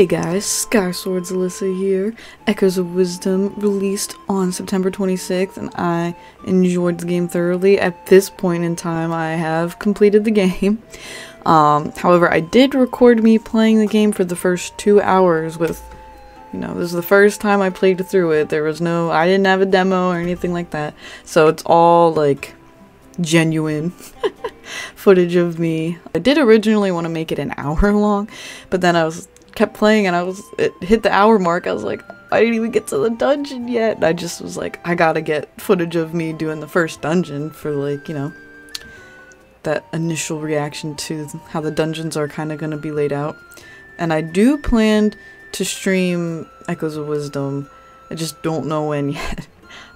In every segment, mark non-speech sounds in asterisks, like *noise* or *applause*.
Hey guys, SkySwords Alisa here. Echoes of Wisdom released on September 26th, and I enjoyed the game thoroughly. At this point in time, I have completed the game. Um, however, I did record me playing the game for the first two hours with, you know, this is the first time I played through it. There was no, I didn't have a demo or anything like that. So it's all like genuine *laughs* footage of me. I did originally want to make it an hour *laughs* long, but then I was kept playing and I was it hit the hour mark. I was like, I didn't even get to the dungeon yet. And I just was like, I gotta get footage of me doing the first dungeon for like, you know, that initial reaction to how the dungeons are kind of gonna be laid out. And I do plan to stream Echoes of Wisdom. I just don't know when *laughs* yet.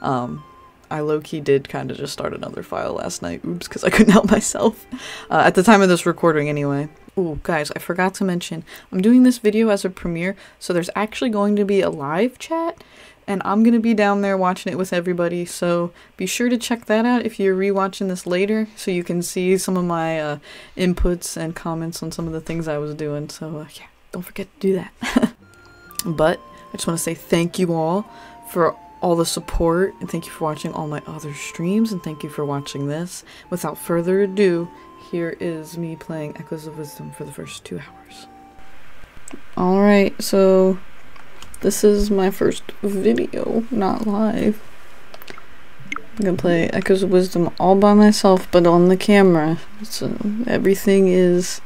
um, I low-key did kind of just start another file last night. Oops, because I couldn't *laughs* help myself. Uh, at the time of this recording anyway. Oh, guys, I forgot to mention, I'm doing this video as a premiere, so there's actually going to be a live chat, and I'm going to be down there watching it with everybody, so be sure to check that out if you're rewatching this later, so you can see some of my uh, inputs and comments on some of the things I was doing, so uh, yeah, don't forget to do that. *laughs* but, I just want to say thank you all for all the support, and thank you for watching all my other streams, and thank you for watching this. Without further ado, here is me playing Echoes of Wisdom for the first two hours. Alright, so this is my first video, not live. I'm gonna play Echoes of Wisdom all by myself, but on the camera. So everything is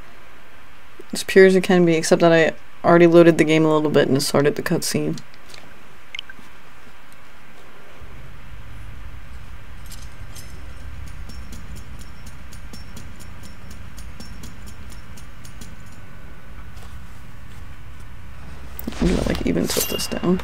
as pure as it can be, except that I already loaded the game a little bit and started the cutscene. I'm gonna like even tilt this down.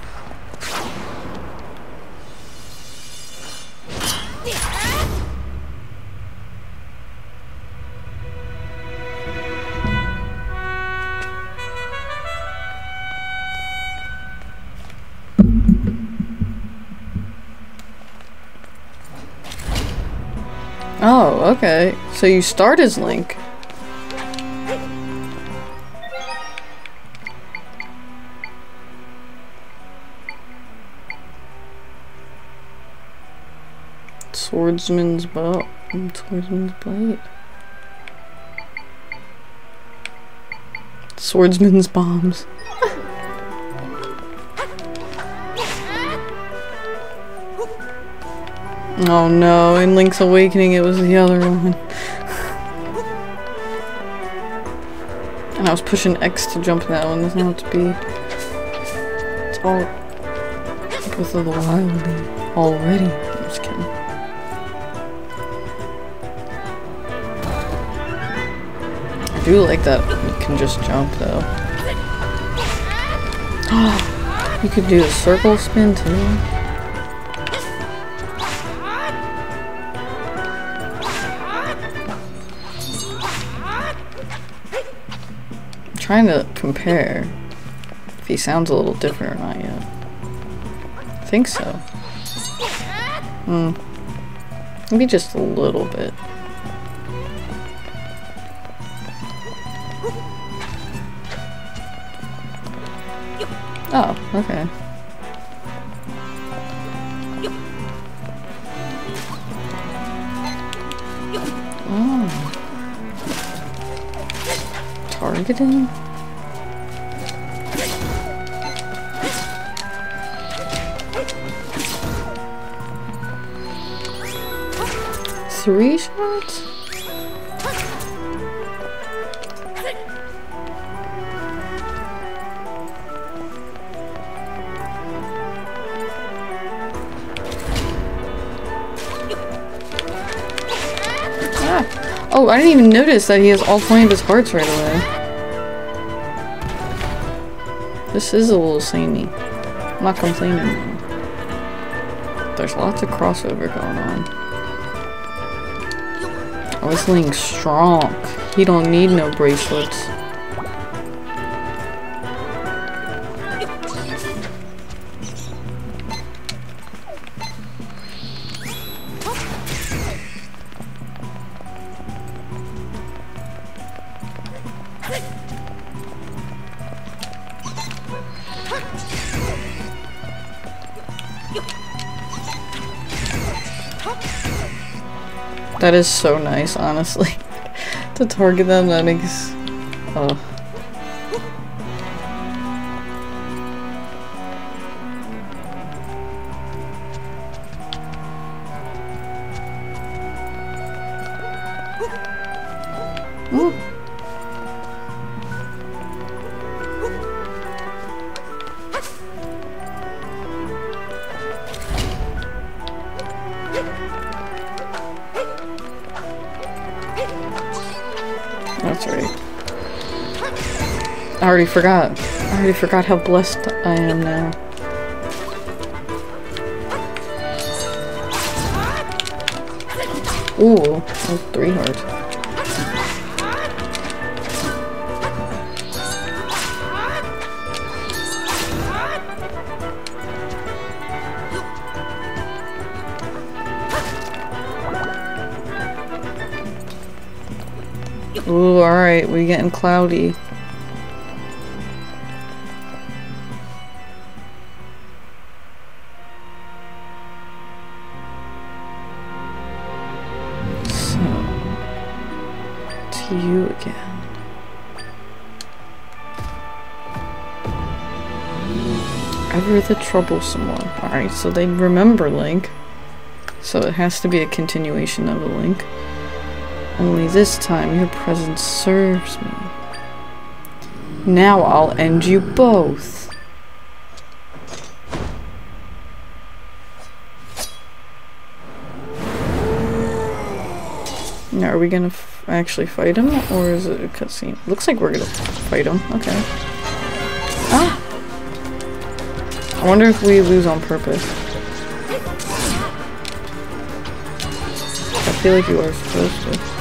Oh, okay. So you start as Link. Swordsman's bow. Swordsman's blade. Swordsman's bombs. oh no, in Link's Awakening it was the other one. and I was pushing X to jump that one, doesn't have to be. It's all Breath of the Wild already. Do like that you can just jump though. *gasps* you could do a circle spin too. I'm trying to compare if he sounds a little different or not yet. I think so. Hmm. Maybe just a little bit. Oh, okay. Oh. Targeting? three shots? Oh, I didn't even notice that he has all 20 of his hearts right away. This is a little samey. I'm not complaining. There's lots of crossover going on. Oh, this Link's strong. He don't need no bracelets. That is so nice, honestly. *laughs* to target them, that makes... Oh. Already forgot. I already forgot how blessed I am now. Ooh, three hearts. Ooh, alright, we getting cloudy. The troublesome one. Alright, so they remember Link. So it has to be a continuation of a Link. Only this time your presence serves me. Now I'll end you both. Now, are we gonna actually fight him, or is it a cutscene? Looks like we're gonna fight him. Okay. Ah! I wonder if we lose on purpose. I feel like you are supposed to.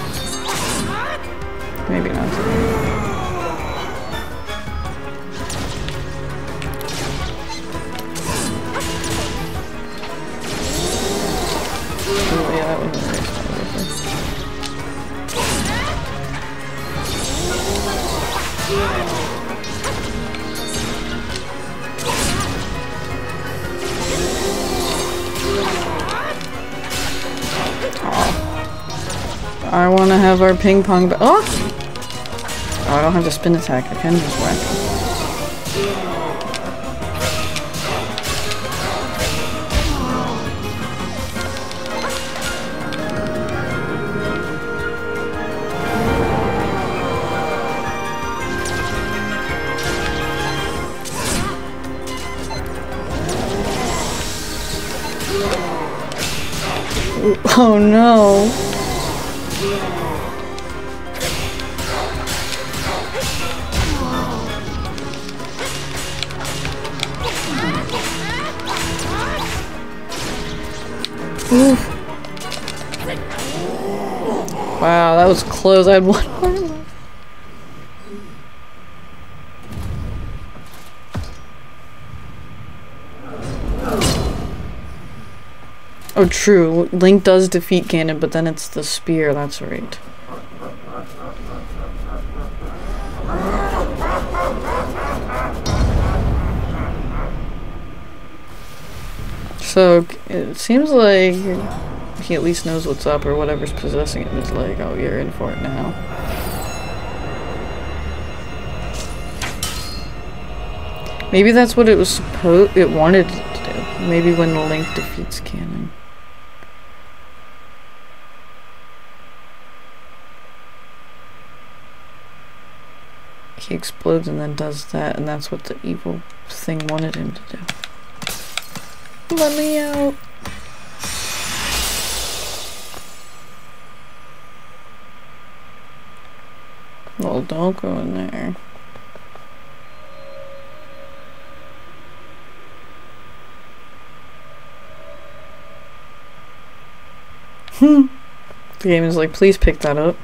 Our ping pong. Ba oh! oh! I don't have the spin attack. I can just whack. Oh no. Close. I had one more left. Oh, true. Link does defeat Ganon, but then it's the spear. That's right. So, it seems like he at least knows what's up or whatever's possessing him is like, oh, you're in for it now. Maybe that's what it was supposed it wanted to do. Maybe when Link defeats Ganon, He explodes and then does that, and that's what the evil thing wanted him to do. Let me out! Don't go in there. Hmm. *laughs* the game is like, please pick that up.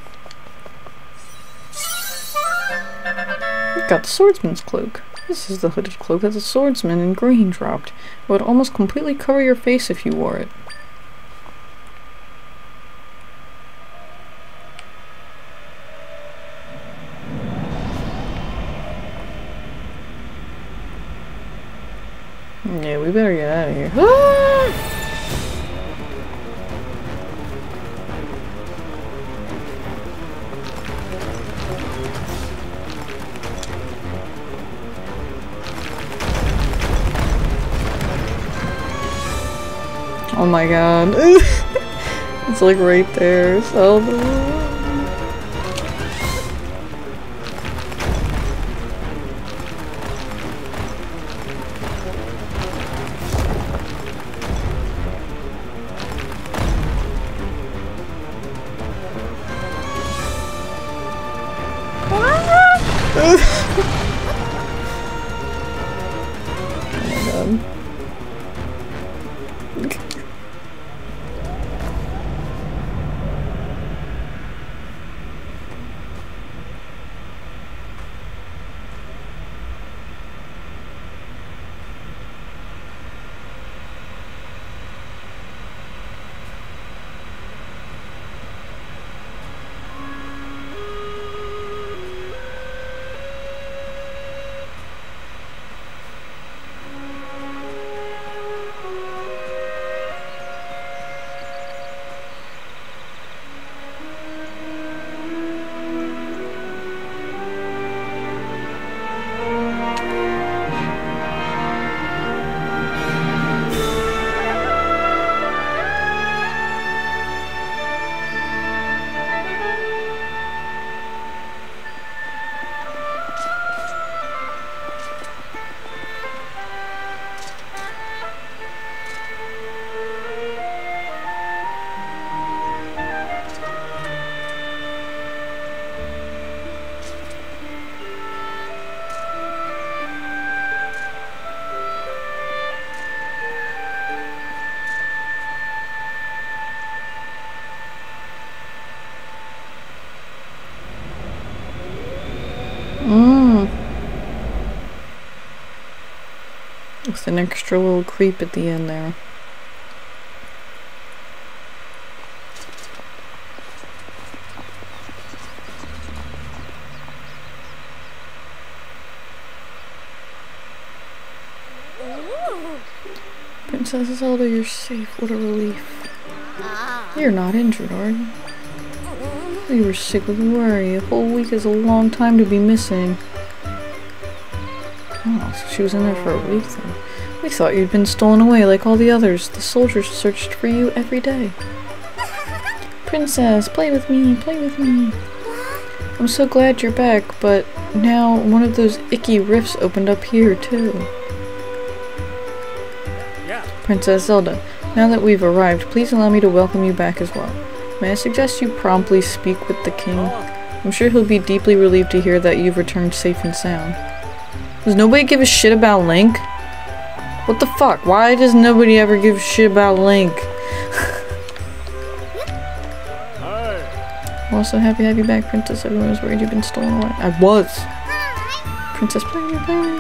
Got the swordsman's cloak. This is the hooded cloak that the swordsman in green dropped. It would almost completely cover your face if you wore it. Like right there, Zelda. An extra little creep at the end there. Princess Zelda, you're safe. What a relief. You're not injured, are you? You were sick with worry. A whole week is a long time to be missing. Oh, so she was in there for a week then. We thought you'd been stolen away like all the others. The soldiers searched for you every day. Princess, play with me, play with me. I'm so glad you're back, but now one of those icky rifts opened up here too. Princess Zelda, now that we've arrived, please allow me to welcome you back as well. May I suggest you promptly speak with the king? I'm sure he'll be deeply relieved to hear that you've returned safe and sound. Does nobody give a shit about Link? What the fuck? Why does nobody ever give shit about Link? I'm also happy to have you back, Princess. Everyone was worried you've been stolen away. I was. Princess, please, please.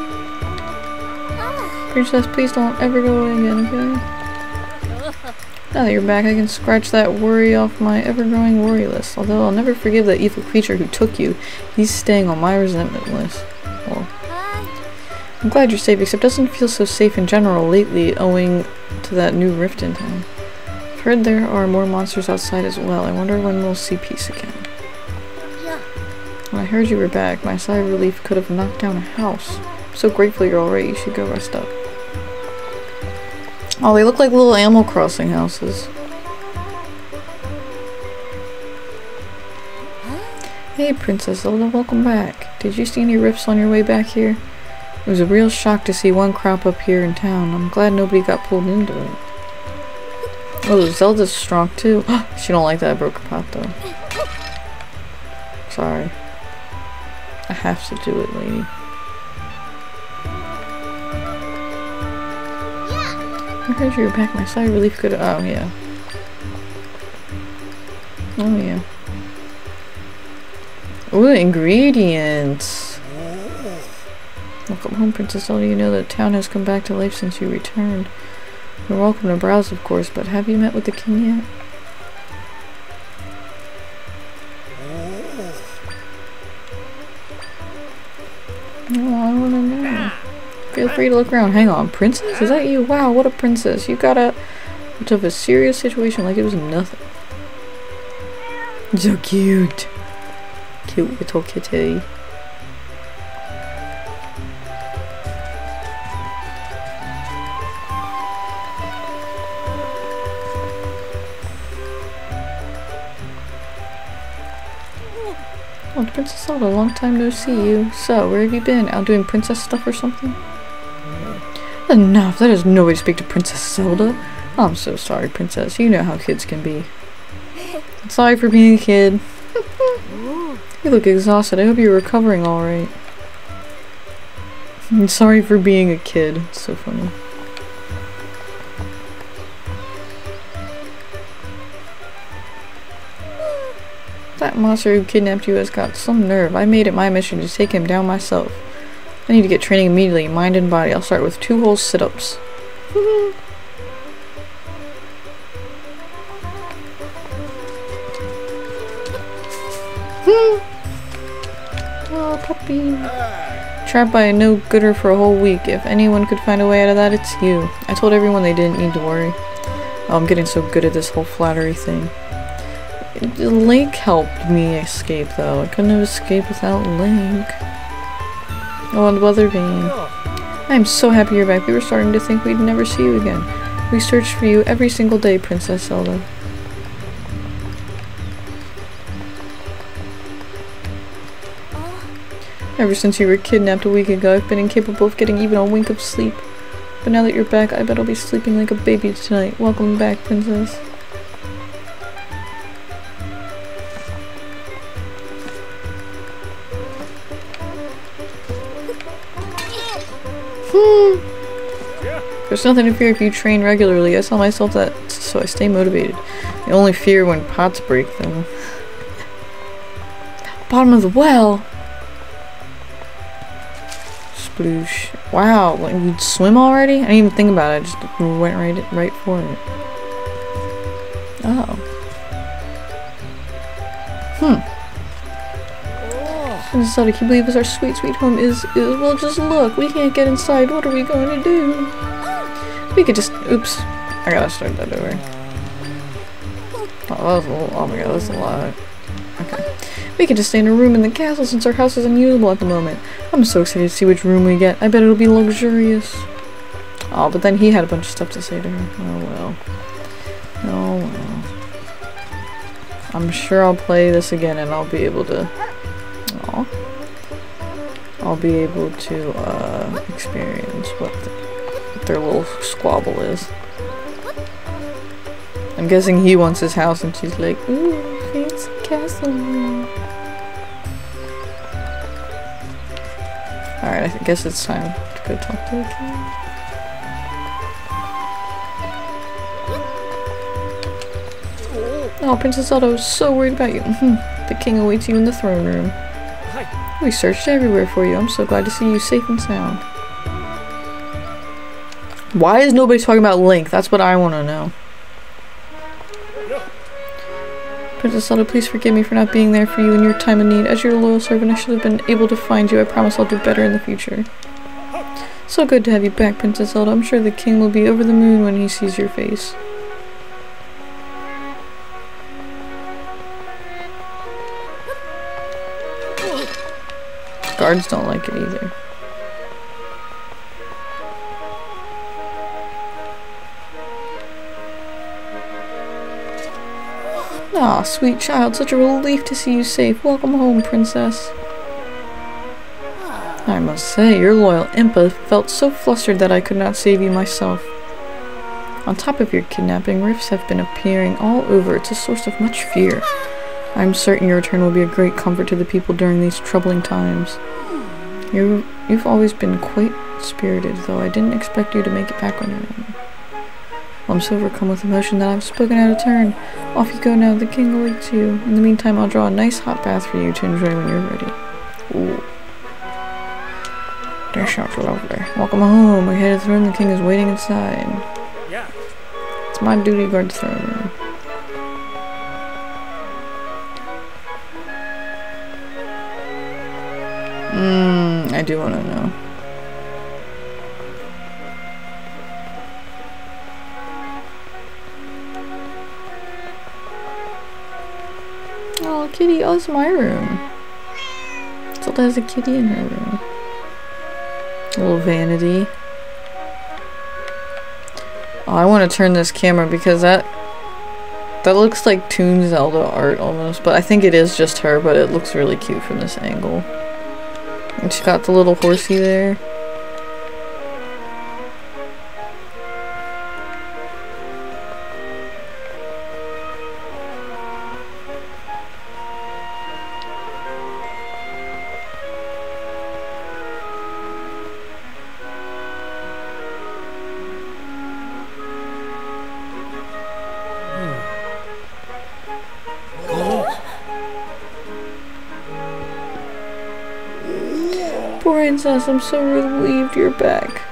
Princess, please don't ever go away again, okay? Now that you're back, I can scratch that worry off my ever-growing worry list. Although I'll never forgive that evil creature who took you, he's staying on my resentment list. I'm glad you're safe, except doesn't feel so safe in general lately owing to that new rift in town. I've heard there are more monsters outside as well. I wonder when we'll see peace again. Yeah. When I heard you were back, my sigh of relief could have knocked down a house. I'm so grateful you're alright. You should go rest up. Oh, they look like little Animal Crossing houses. Hey, Princess Zelda, welcome back. Did you see any rifts on your way back here? It was a real shock to see one crop up here in town. I'm glad nobody got pulled into it. Oh, Zelda's strong too. *gasps* she don't like that I broke her pot though. Sorry. I have to do it, lady. I heard you were back. My side relief could. Oh, yeah. Oh, yeah. Ooh, ingredients. Welcome home, Princess Zelda. You know the town has come back to life since you returned. You're welcome to browse, of course, but have you met with the king yet? Oh, I wanna know. Feel free to look around. Hang on, princess? Is that you? Wow, what a princess. You got out of a serious situation like it was nothing. So cute. Cute little kitty. Zelda, long time no see you. So, where have you been? Out doing princess stuff or something? Enough, that is no way to speak to Princess Zelda. I'm so sorry, Princess. You know how kids can be. *laughs* Sorry for being a kid. *laughs* you look exhausted. I hope you're recovering alright. I'm sorry for being a kid. It's so funny. Monster who kidnapped you has got some nerve. I made it my mission to take him down myself. I need to get training immediately, mind and body. I'll start with two whole sit-ups. oh, puppy. Trapped by a no-gooder for a whole week. If anyone could find a way out of that, it's you. I told everyone they didn't need to worry. Oh, I'm getting so good at this whole flattery thing. Link helped me escape though. I couldn't have escaped without Link. Oh, and Weathervane. I'm so happy you're back. We were starting to think we'd never see you again. We searched for you every single day, Princess Zelda. Ever since you were kidnapped a week ago, I've been incapable of getting even a wink of sleep. But now that you're back, I bet I'll be sleeping like a baby tonight. Welcome back, Princess. There's nothing to fear if you train regularly. I tell myself that so I stay motivated. I only fear when pots break them. Bottom of the well! Sploosh. Wow, like you'd swim already? I didn't even think about it. I just went right right for it. Oh. Hmm. Decided, can you believe this our sweet, sweet home is, is, well, just look, we can't get inside, what are we going to do? We could just, oops, I gotta start that over. Oh, that was a little, oh my god, that's a lot. Okay. We could just stay in a room in the castle since our house is unusable at the moment. I'm so excited to see which room we get. I bet it'll be luxurious. Oh, but then he had a bunch of stuff to say to her. Oh well. Oh well. I'm sure I'll play this again and I'll be able to I'll be able to uh, experience what the, their little squabble is. I'm guessing he wants his house and she's like, ooh, fancy castle. Alright, I guess it's time to go talk to the king. Oh, Princess Zelda was so worried about you. *laughs* the king awaits you in the throne room. We searched everywhere for you. I'm so glad to see you safe and sound. Why is nobody talking about Link? That's what I want to know. Princess Zelda, please forgive me for not being there for you in your time of need. As your loyal servant, I should have been able to find you. I promise I'll do better in the future. So good to have you back, Princess Zelda. I'm sure the king will be over the moon when he sees your face. Guards don't like it either. Ah, sweet child, such a relief to see you safe. Welcome home, princess. I must say, your loyal Impa felt so flustered that I could not save you myself. On top of your kidnapping, rifts have been appearing all over. It's a source of much fear. I'm certain your return will be a great comfort to the people during these troubling times. You, you've always been quite spirited, though I didn't expect you to make it back on your own. Well, I'm so overcome with emotion that I've spoken out of turn. Off you go now, the king awaits you. In the meantime, I'll draw a nice hot bath for you to enjoy when you're ready. Ooh. That sounds lovely. Welcome home. We headed through and the king is waiting inside. Yeah. It's my duty to guard the throne Mmm, I do want to know. Oh, kitty. Oh, it's my room. Zelda has a kitty in her room. A little vanity. Oh, I want to turn this camera because that that looks like Toon Zelda art almost, but I think it is just her, but it looks really cute from this angle. And she got the little horsey there. Princess, I'm so relieved you're back.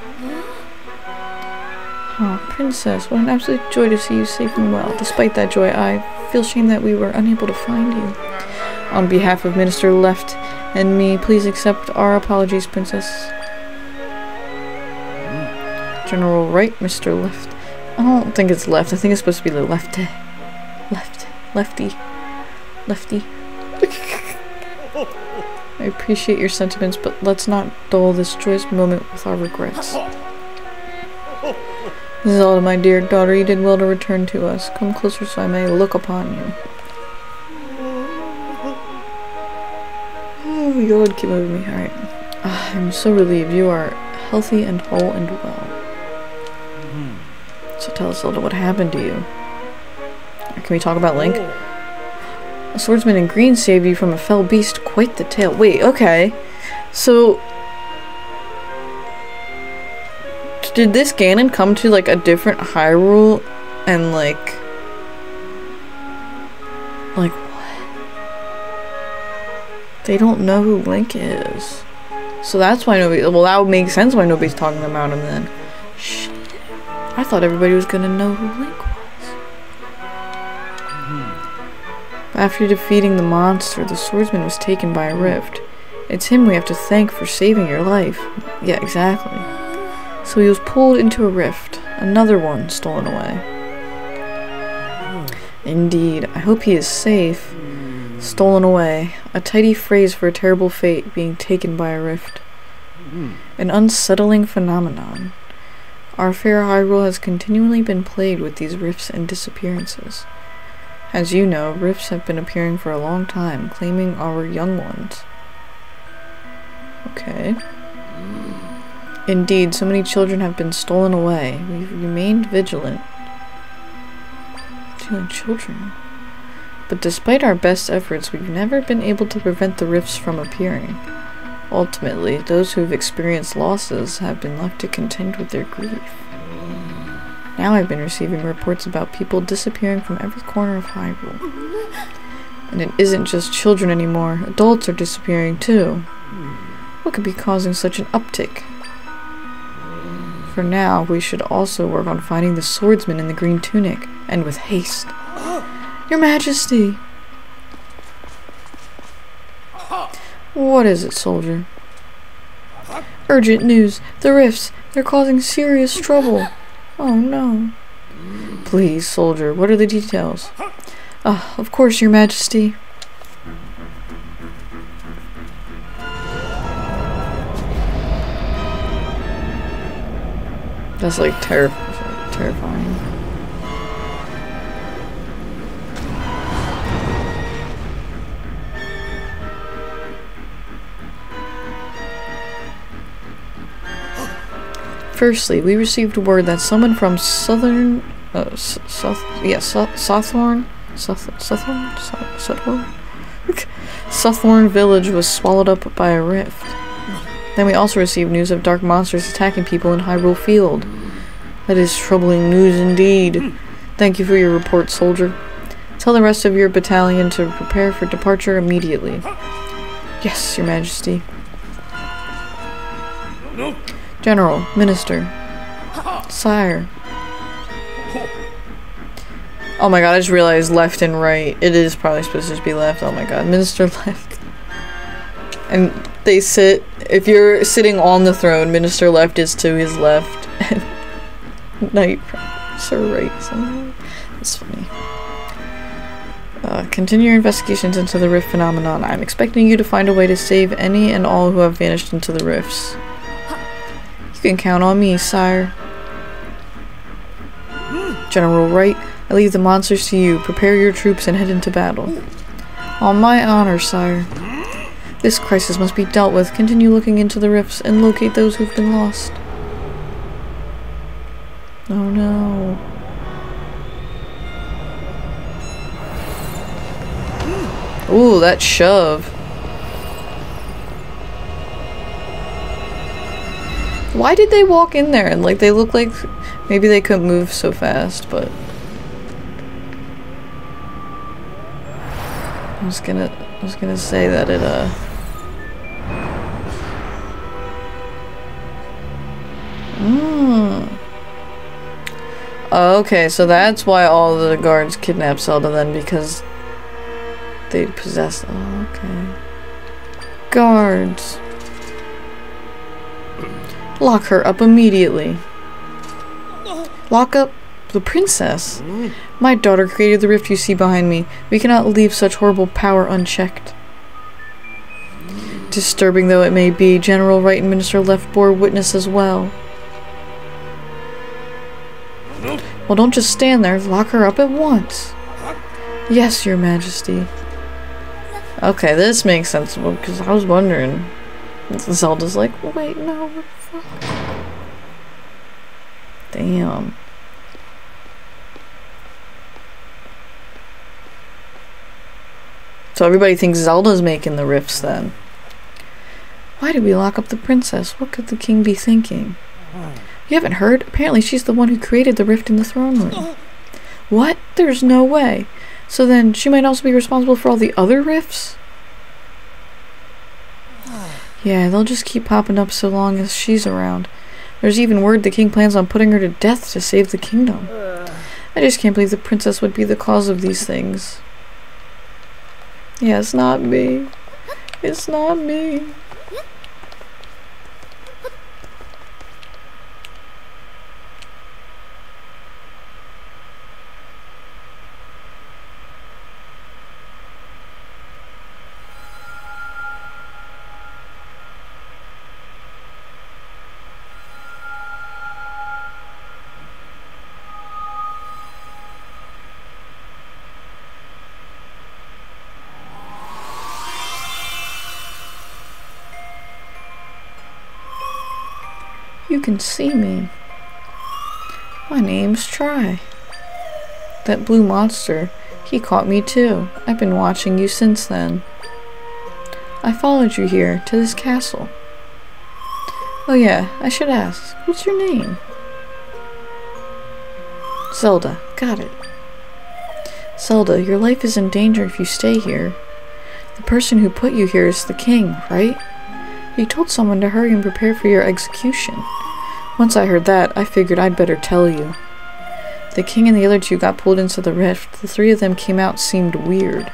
Oh, Princess, what an absolute joy to see you safe and well. Despite that joy, I feel shame that we were unable to find you. On behalf of Minister Left and me, please accept our apologies, Princess. General Right, Mr. Left. I don't think it's left. I think it's supposed to be the left. Left. Lefty. Lefty. I appreciate your sentiments, but let's not dull this joyous moment with our regrets. Zelda, my dear daughter, you did well to return to us. Come closer so I may look upon you. Oh my god, keep moving me. Alright. Ah, I'm so relieved you are healthy and whole and well. So tell us, Zelda, what happened to you? Can we talk about Link? A swordsman in green saved you from a fell beast. Quite the tale. Wait, okay. So... Did this Ganon come to, like, a different Hyrule and, like... Like, what? They don't know who Link is. So that's why nobody- well, that would make sense why nobody's talking about him then. Shit. I thought everybody was gonna know who Link was. After defeating the monster, the swordsman was taken by a rift. It's him we have to thank for saving your life. Yeah, exactly. So he was pulled into a rift. Another one stolen away. Indeed. I hope he is safe. Stolen away. A tidy phrase for a terrible fate being taken by a rift. An unsettling phenomenon. Our fair Hyrule has continually been plagued with these rifts and disappearances. As you know, rifts have been appearing for a long time, claiming our young ones. Okay. Indeed, so many children have been stolen away. We've remained vigilant. Stealing children. But despite our best efforts, we've never been able to prevent the rifts from appearing. Ultimately, those who have experienced losses have been left to contend with their grief. Now I've been receiving reports about people disappearing from every corner of Hyrule. And it isn't just children anymore, adults are disappearing too. What could be causing such an uptick? For now, we should also work on finding the swordsman in the green tunic, and with haste. Your Majesty! What is it, soldier? Urgent news! The rifts! They're causing serious trouble! Oh no. Please, soldier, what are the details? Ah, of course, your majesty. That's like terri terrifying. Firstly, we received word that someone from southern, uh, south, yeah, Southorn, South, Southorn, Southorn, *laughs* Southorn village was swallowed up by a rift. Then we also received news of dark monsters attacking people in Hyrule Field. That is troubling news indeed. Thank you for your report, soldier. Tell the rest of your battalion to prepare for departure immediately. Yes, your majesty. General, Minister, Sire. Oh my god, I just realized left and right. It is probably supposed to be left. Oh my god, Minister *laughs* left. And they sit, if you're sitting on the throne, Minister left is to his left. *laughs* And Knight Sir right, something. That's funny. Uh, continue your investigations into the rift phenomenon. I'm expecting you to find a way to save any and all who have vanished into the rifts. You can count on me, sire. General Wright, I leave the monsters to you. Prepare your troops and head into battle. On my honor, sire. This crisis must be dealt with. Continue looking into the rifts and locate those who've been lost. Oh no. Ooh, that shove. Why did they walk in there? And like they look like maybe they couldn't move so fast, but I was gonna I was gonna say that it uh Mm. Okay, so that's why all the guards kidnapped Zelda then because they possess oh, okay. Guards. Lock her up immediately. Lock up the princess. My daughter created the rift you see behind me. We cannot leave such horrible power unchecked. Disturbing though it may be, General Wright and Minister Left bore witness as well. Well, don't just stand there. Lock her up at once. Yes, your majesty. Okay, this makes sense because I was wondering. Zelda's like, wait, no, Damn. So everybody thinks Zelda's making the rifts then. Why did we lock up the princess? What could the king be thinking? You haven't heard? Apparently she's the one who created the rift in the throne room. What? There's no way. So then she might also be responsible for all the other rifts? Yeah, they'll just keep popping up so long as she's around. There's even word the king plans on putting her to death to save the kingdom. I just can't believe the princess would be the cause of these things. Yeah, it's not me. It's not me. Can see me. My name's Try. That blue monster, he caught me too. I've been watching you since then. I followed you here, to this castle. Oh yeah, I should ask, what's your name? Zelda, got it. Zelda, your life is in danger if you stay here. The person who put you here is the king, right? He told someone to hurry and prepare for your execution. Once I heard that, I figured I'd better tell you. The king and the other two got pulled into the rift. The three of them came out seemed weird.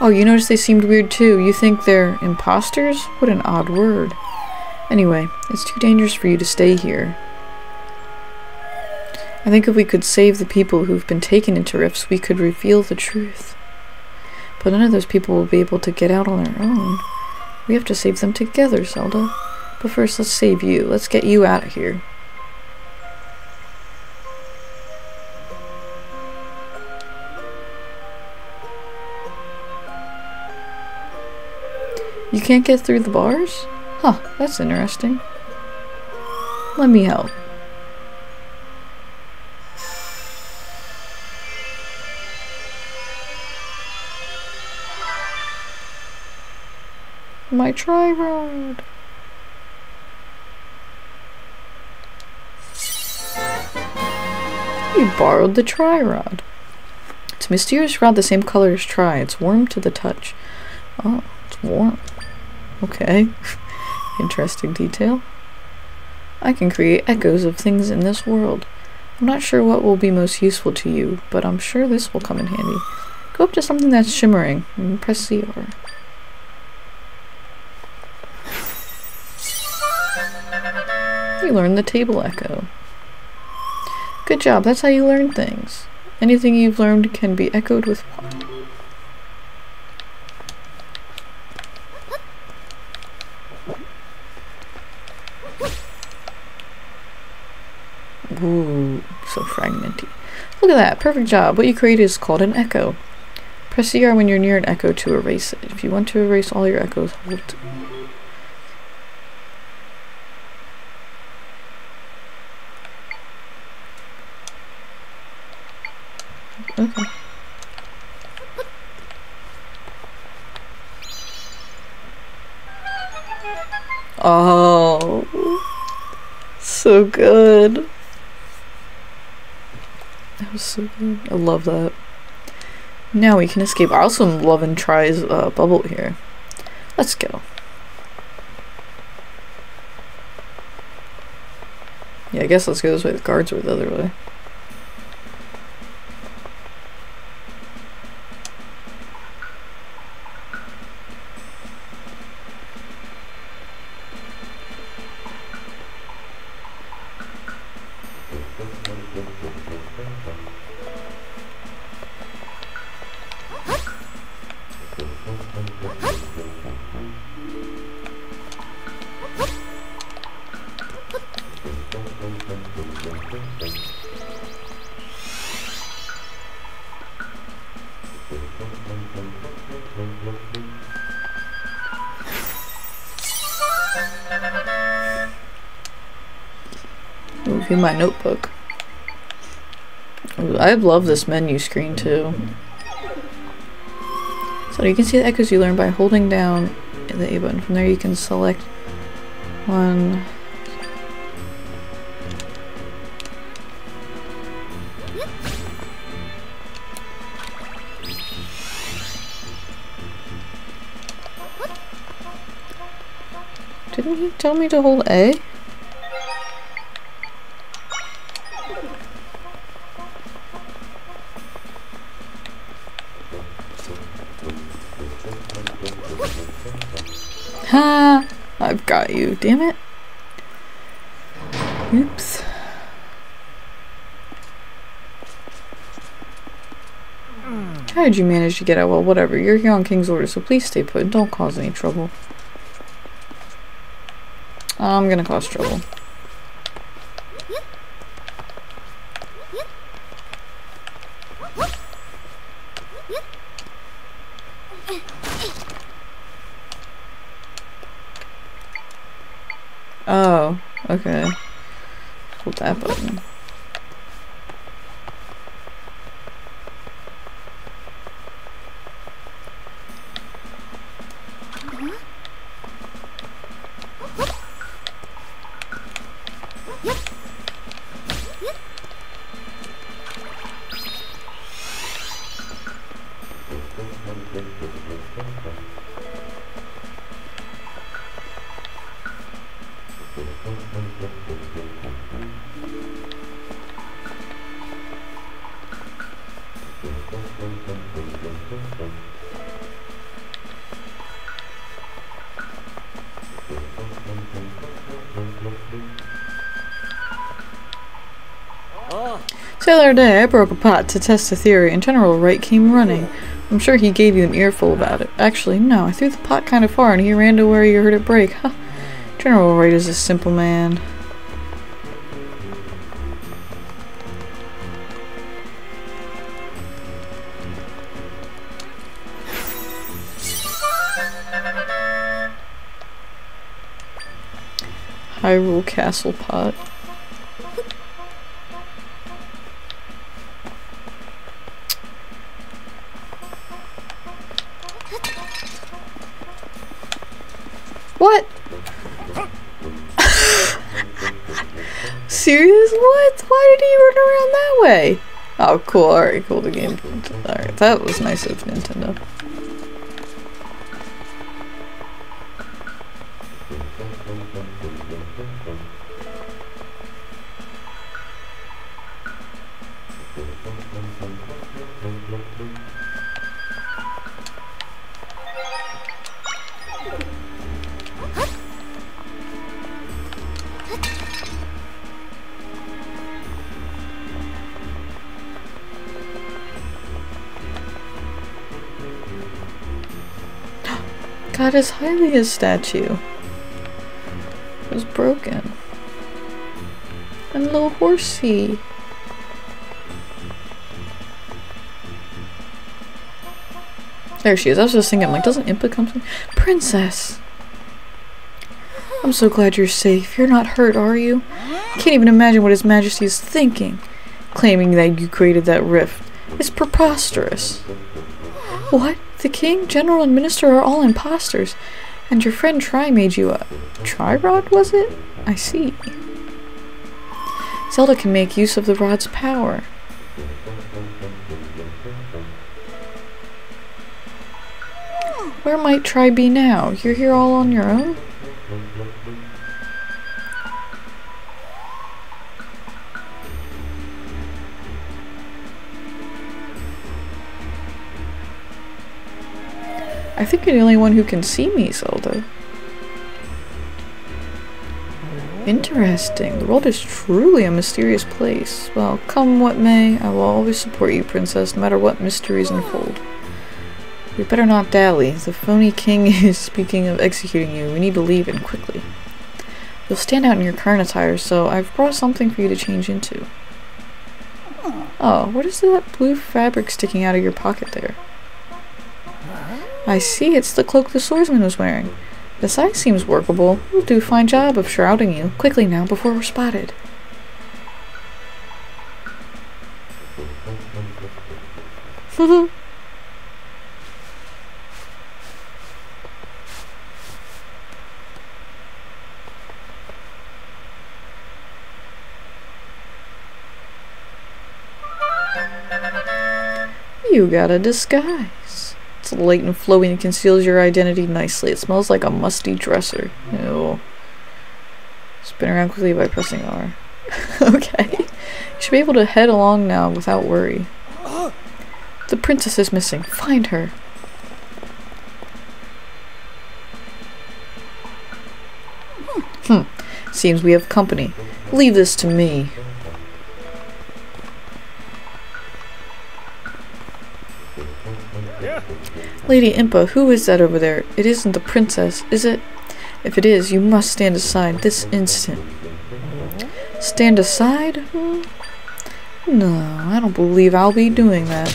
Oh, you noticed they seemed weird too. You think they're imposters? What an odd word. Anyway, it's too dangerous for you to stay here. I think if we could save the people who've been taken into rifts, we could reveal the truth. But none of those people will be able to get out on their own. We have to save them together, Zelda. But first, let's save you. Let's get you out of here. You can't get through the bars? Huh, that's interesting. Let me help. My tri-rod! You borrowed the tri-rod. It's a mysterious rod the same color as tri. It's warm to the touch. Oh, it's warm. Okay. *laughs* Interesting detail. I can create echoes of things in this world. I'm not sure what will be most useful to you, but I'm sure this will come in handy. Go up to something that's shimmering and press CR. You learn the table echo. Good job, that's how you learn things. Anything you've learned can be echoed with what? Ooh, so fragmenty. Look at that, perfect job. What you created is called an echo. Press CR when you're near an echo to erase it. If you want to erase all your echoes, hold Okay. Oh, so good. That was so good. I love that. Now we can escape. I also am loving Tri's uh, bubble here. Let's go. Yeah, I guess let's go this way. The guards were the other way. My notebook. I love this menu screen too. So you can see the echoes you learn by holding down the A button. From there you can select one. Didn't he tell me to hold A? Did you manage to get out? Well, whatever. You're here on King's orders, so please stay put. Don't cause any trouble. I'm gonna cause trouble. Other day, I broke a pot to test a theory, and General Wright came running. I'm sure he gave you an earful about it. Actually, no, I threw the pot kind of far, and he ran to where you heard it break. Huh. General Wright is a simple man. Hyrule Castle pot. Cool. Alright, cool. The game. Alright, that was nice of Nintendo. God is Hylia's statue. It was broken. And little horsey. There she is. I was just thinking, like, doesn't Impa come to Princess! I'm so glad you're safe. You're not hurt, are you? Can't even imagine what His Majesty is thinking, claiming that you created that rift. It's preposterous. What? The king, general, and minister are all imposters. And your friend Tri made you a... Tri-Rod, was it? I see. Zelda can make use of the rod's power. Where might Tri be now? You're here all on your own? Think you're the only one who can see me, Zelda. Interesting. The world is truly a mysterious place. Well, come what may, I will always support you, Princess, no matter what mysteries unfold. We better not dally. The phony king *laughs* is speaking of executing you. We need to leave and quickly. You'll stand out in your current attire, so I've brought something for you to change into. Oh, what is that blue fabric sticking out of your pocket there? I see, it's the cloak the swordsman was wearing. The size seems workable. We'll do a fine job of shrouding you. Quickly now, before we're spotted. *laughs* you got a disguise. It's light and flowing and conceals your identity nicely. It smells like a musty dresser. Ew. Spin around quickly by pressing R. *laughs* okay. You should be able to head along now without worry. The princess is missing. Find her. Hmm. Seems we have company. Leave this to me. Lady Impa, who is that over there? It isn't the princess, is it? If it is, you must stand aside this instant. Stand aside? No, I don't believe I'll be doing that.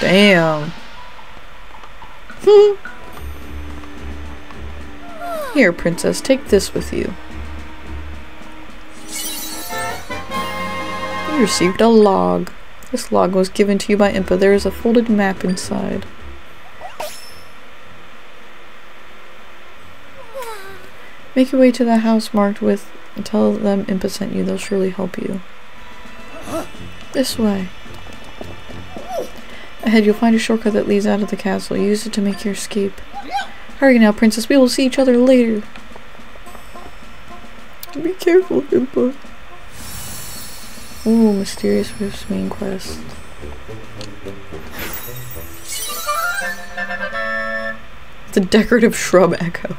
Damn. *laughs* Here, princess, take this with you. You received a log. This log was given to you by Impa. There is a folded map inside. Make your way to the house marked with and tell them Impa sent you. They'll surely help you. This way. Ahead, you'll find a shortcut that leads out of the castle. Use it to make your escape. Hurry now, princess. We will see each other later. Be careful, Impa. Ooh, Mysterious Rifts main quest. The decorative shrub echo.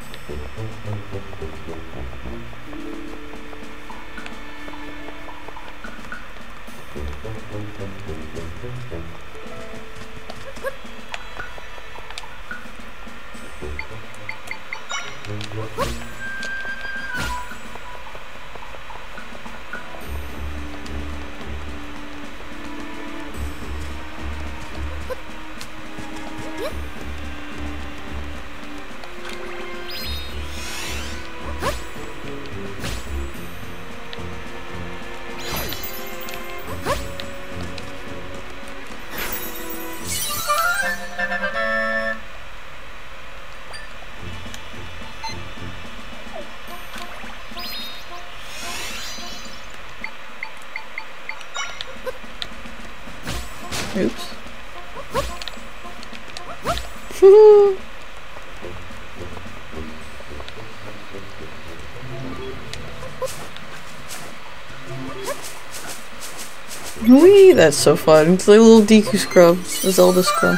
That's so fun. It's like a little Deku scrub, a Zelda scrub.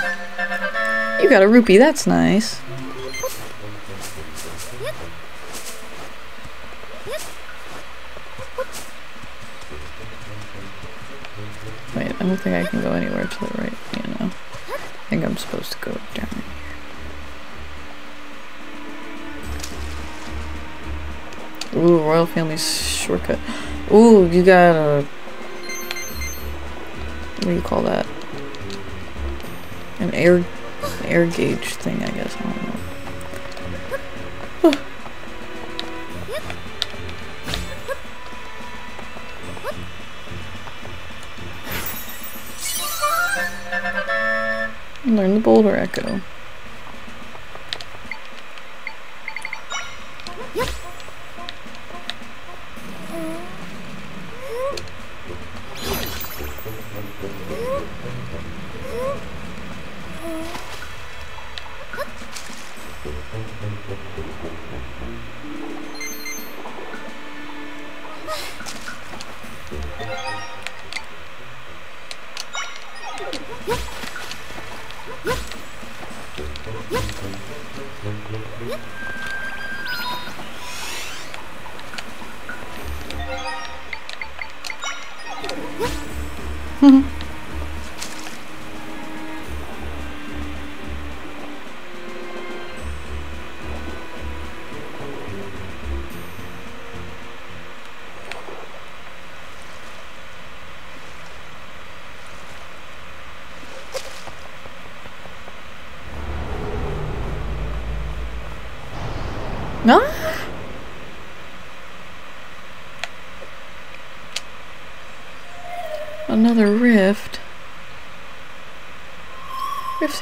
You got a rupee, that's nice. Wait, I don't think I can go anywhere to the right, you know. I think I'm supposed to go down here. Ooh, royal family's shortcut. Ooh, you got a do you call that? An air air gauge thing, I guess. I don't know. Learn the boulder echo.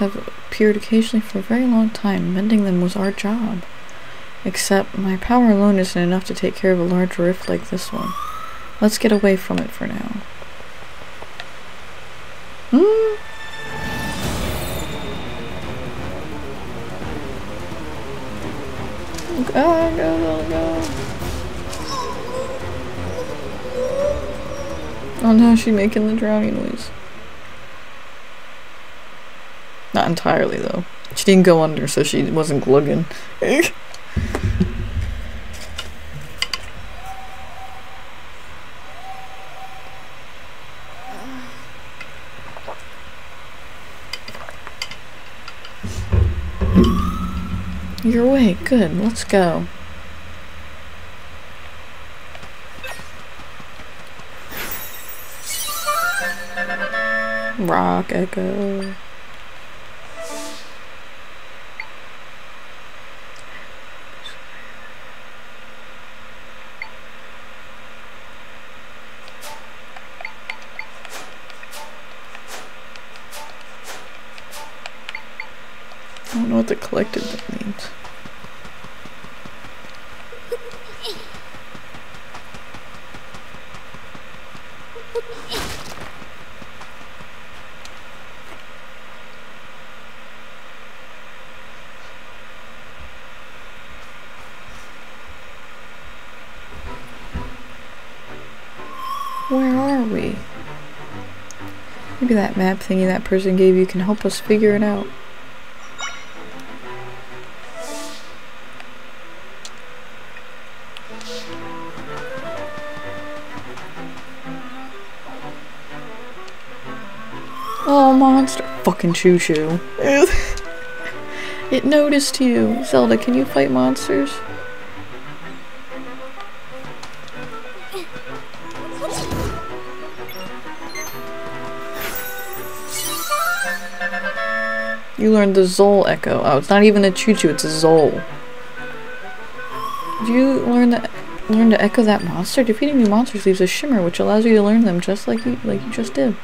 Have appeared occasionally for a very long time. Mending them was our job. Except my power alone isn't enough to take care of a large rift like this one. Let's get away from it for now. Hmm? Go, go, go, go. Oh no, she's making the drowning noise. Not entirely though. She didn't go under, so she wasn't glugging. You're awake. Good. Let's go. Rock Echo. The. Where are we? Maybe that map thingy that person gave you can help us figure it out. Fucking ChuChu. *laughs* it noticed you. Zelda, can you fight monsters? You learned the Zol Echo. Oh, it's not even a ChuChu, it's a Zol. Did you learn that learn to echo that monster? Defeating new monsters leaves a shimmer which allows you to learn them just like you like you just did.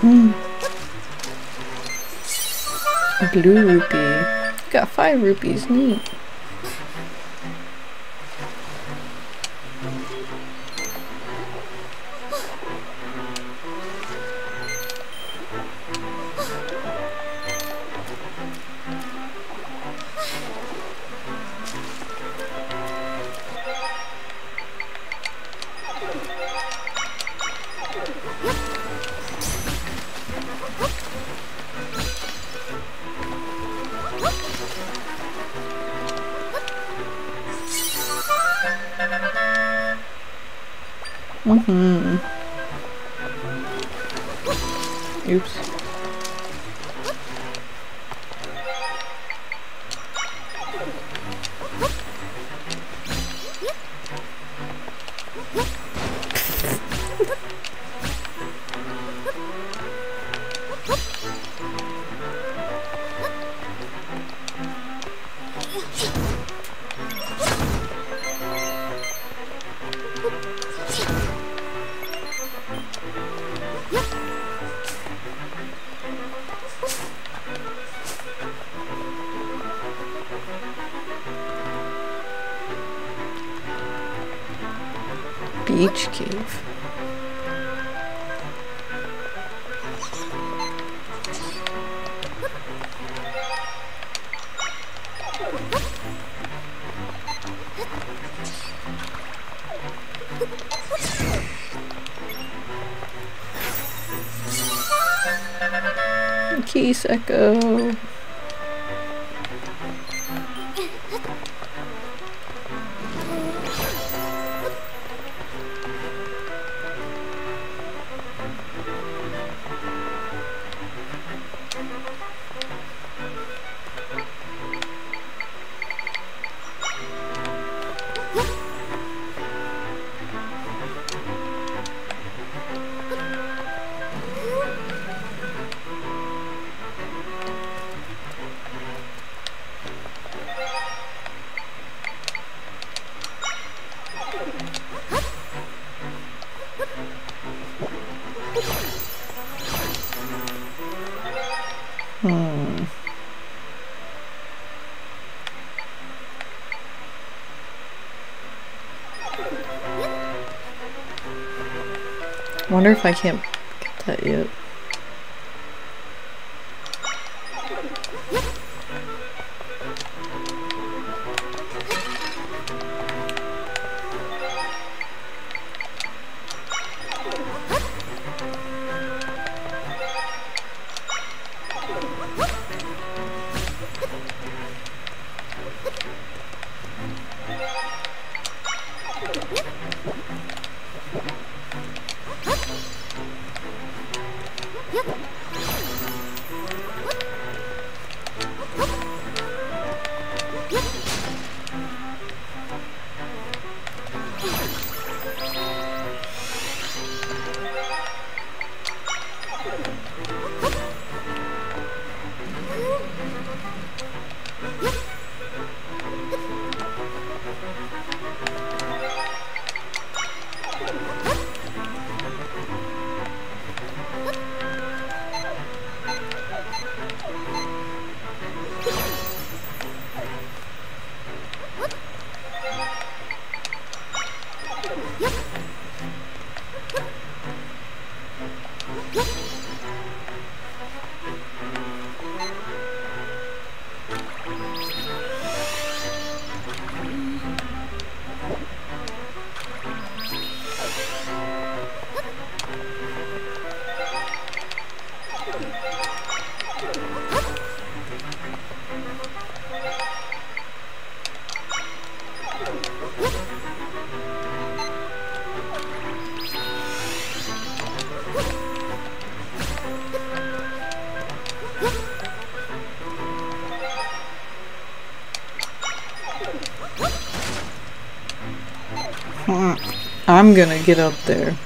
Blue rupee. Got five rupees, neat. I wonder if I can't get that yet. I'm gonna get up there.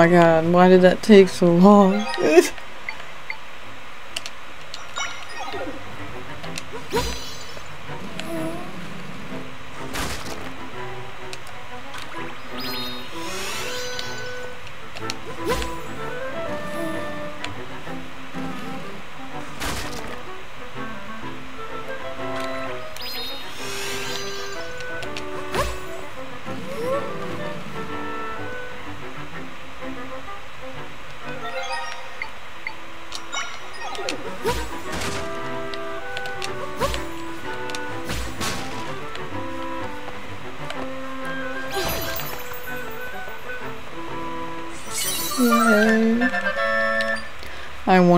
My god, why did that take so long?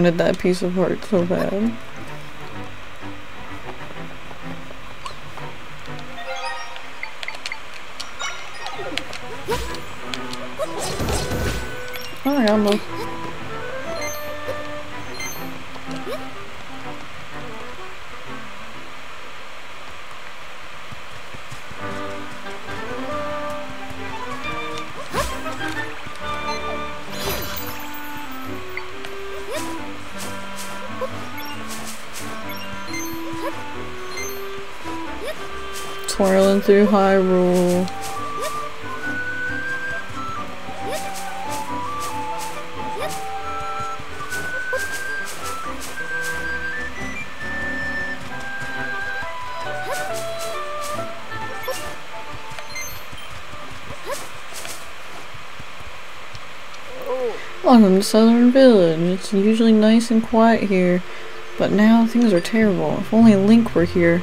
Wanted that piece of heart so bad. I almost. Through Hyrule. Welcome to Suthorn Village. It's usually nice and quiet here, but now things are terrible. If only Link were here.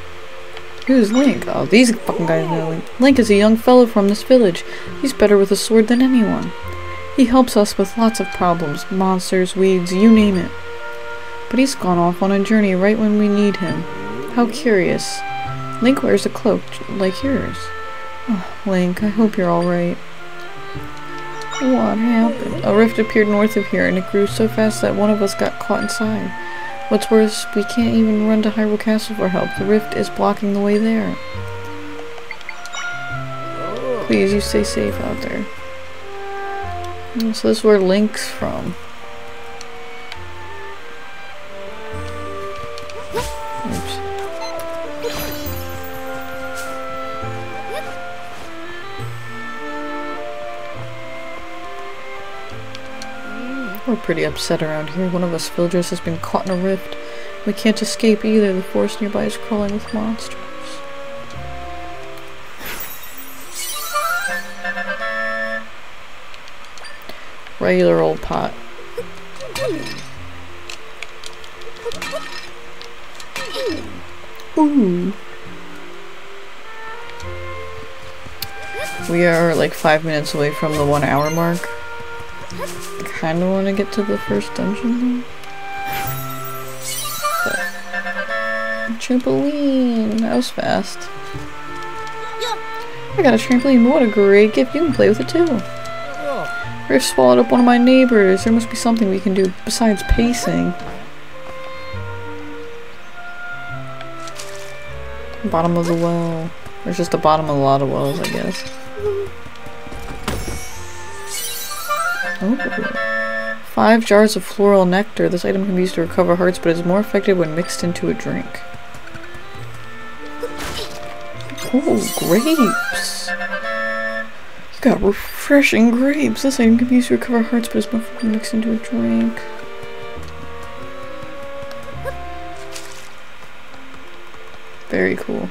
Who's Link? Oh, these fucking guys know Link. Link is a young fellow from this village. He's better with a sword than anyone. He helps us with lots of problems, monsters, weeds, you name it. But he's gone off on a journey right when we need him. How curious. Link wears a cloak like yours. Oh, Link, I hope you're alright. What happened? A rift appeared north of here and it grew so fast that one of us got caught inside. What's worse, we can't even run to Hyrule Castle for help. The rift is blocking the way there. Please, you stay safe out there. So this is where Link's from. Pretty upset around here. One of us villagers has been caught in a rift. We can't escape either. The forest nearby is crawling with monsters. Regular old pot. Ooh. We are like five minutes away from the one hour mark. Kinda wanna get to the first dungeon though. Trampoline! That was fast. I got a trampoline, what a great gift. You can play with it too. Rift swallowed up one of my neighbors. There must be something we can do besides pacing. Bottom of the well. There's just the bottom of a lot of wells, I guess. Five jars of floral nectar. This item can be used to recover hearts, but is more effective when mixed into a drink. Oh, grapes! You got refreshing grapes. This item can be used to recover hearts, but is more effective when mixed into a drink. Very cool.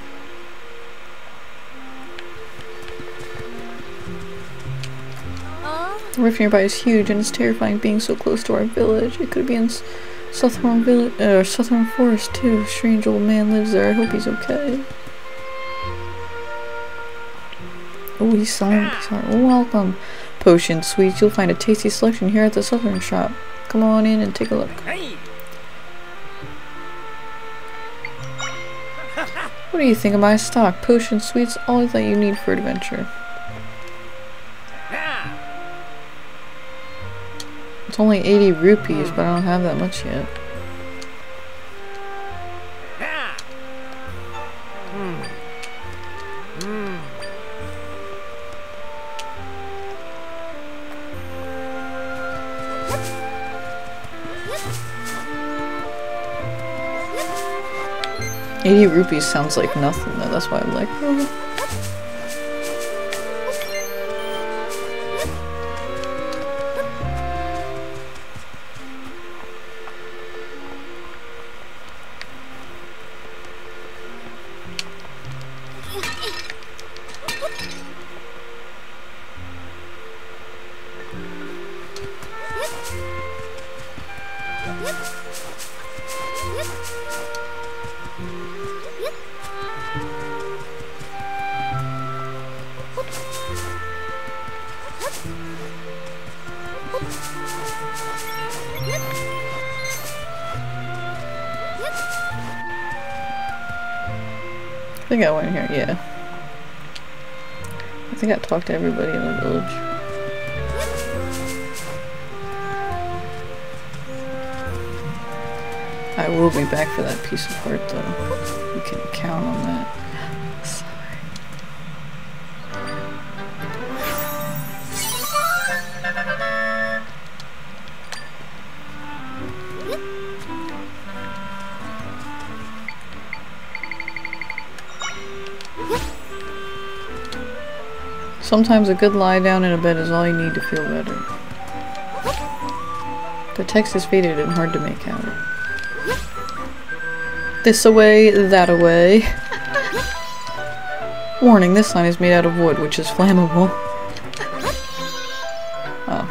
The rift nearby is huge and it's terrifying being so close to our village. It could be in Suthorn village, uh, Suthorn Forest too. A strange old man lives there. I hope he's okay. Oh, he's silent. He's silent. Welcome. Potion sweets. You'll find a tasty selection here at the Southern shop. Come on in and take a look. What do you think of my stock? Potion sweets, all that you need for adventure. It's only 80 rupees, but I don't have that much yet. Eighty rupees sounds like nothing though, that's why I'm like. Think I here, yeah. I think I talked to everybody in the village. I will be back for that piece of heart though. You can count on that. Sometimes a good lie down in a bed is all you need to feel better. The text is faded and hard to make out. This away, that away. Warning, this sign is made out of wood, which is flammable. Oh.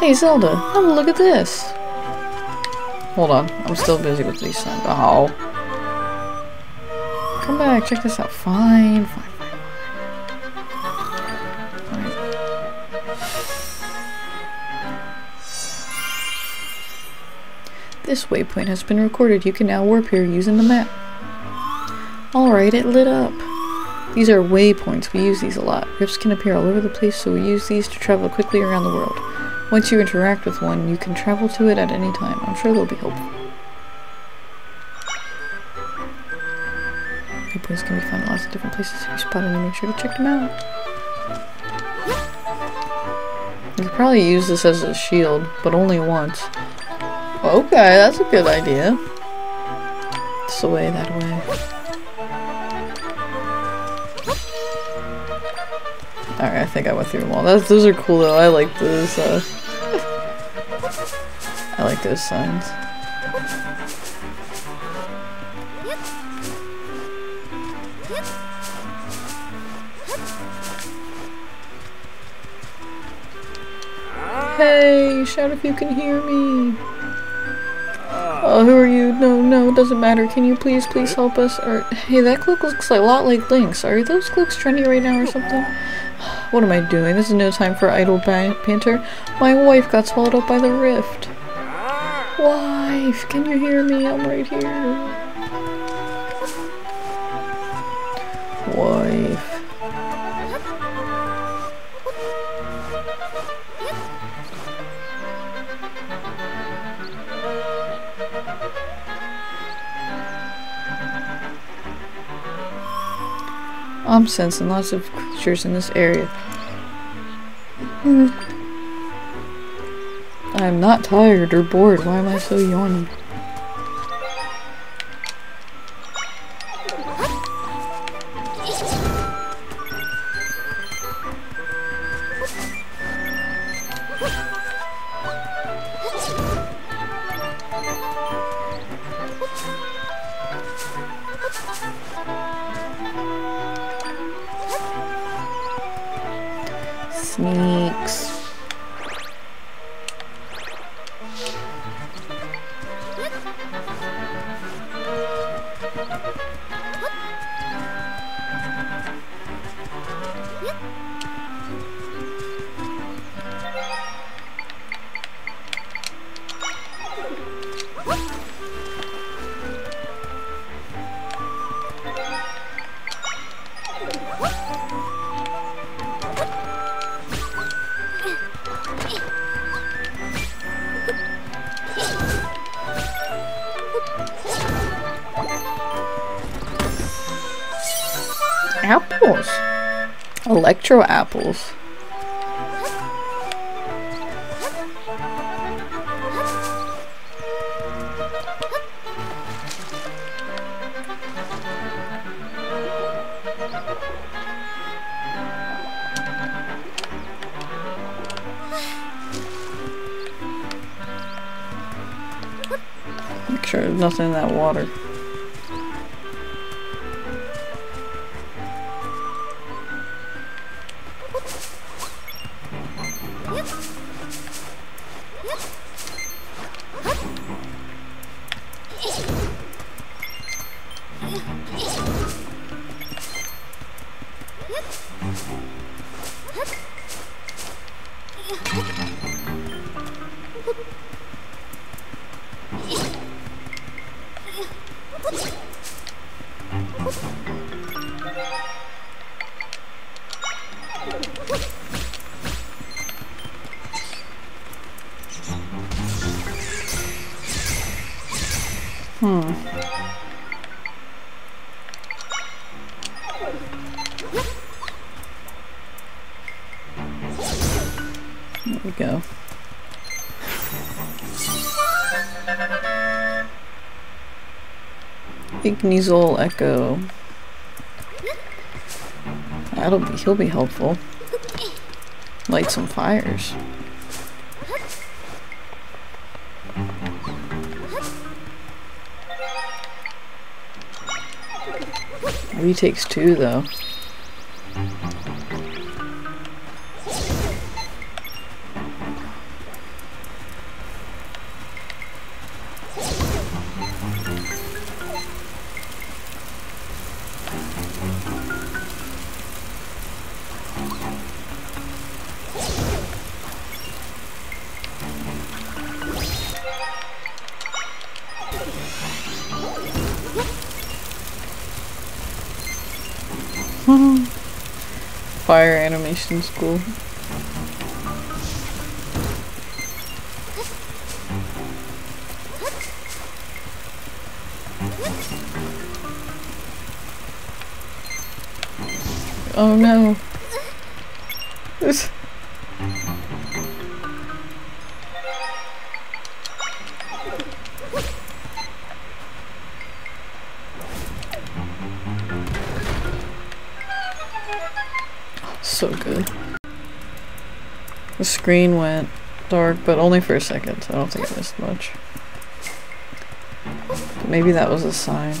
Hey Zelda, have a look at this! Hold on, I'm still busy with these signs. Oh. Come back, check this out. Fine, fine, fine. Fine. This waypoint has been recorded. You can now warp here using the map. Alright, it lit up. These are waypoints. We use these a lot. Rifts can appear all over the place, so we use these to travel quickly around the world. Once you interact with one, you can travel to it at any time. I'm sure they'll be helpful. Waypoints can be found in lots of different places. If you spot any, make sure to check them out. You could probably use this as a shield, but only once. Okay, that's a good idea. It's the way that way. Alright, I think I went through them all. That's, those are cool though. I like those, uh... I like those signs. Hey, shout if you can hear me. Oh, who are you? No, no, it doesn't matter. Can you please, please help us? Or, hey, that cloak looks like, a lot like Link's. Are those cloaks trendy right now or something? *sighs* What am I doing? This is no time for idle banter. My wife got swallowed up by the rift. Wife, can you hear me? I'm right here. Wife. I'm sensing lots of creatures in this area. Hmm. I'm not tired or bored. Why am I so yawning? Electro apples. Ignizol Echo. That'll be, he'll be helpful. Light some fires. He takes two though. Fire animation school. Oh no. Screen went dark, but only for a second, so I don't think I missed much. But maybe that was a sign.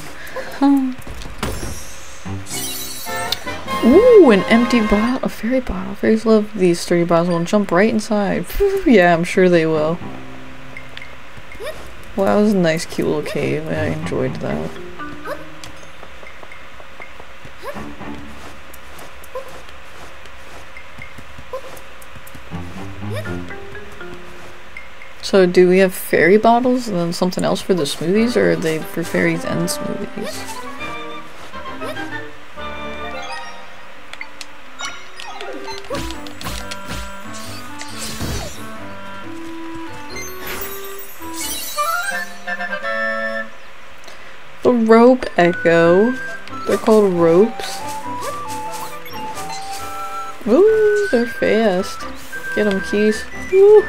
Ooh, an empty bottle, a fairy bottle. Fairies love these sturdy bottles. Will jump right inside. yeah, I'm sure they will. Well, that was a nice, cute little cave. I enjoyed that. So do we have fairy bottles and then something else for the smoothies, or are they for fairies and smoothies? The rope echo. They're called ropes. Ooh, they're fast. Get them, keys. Ooh.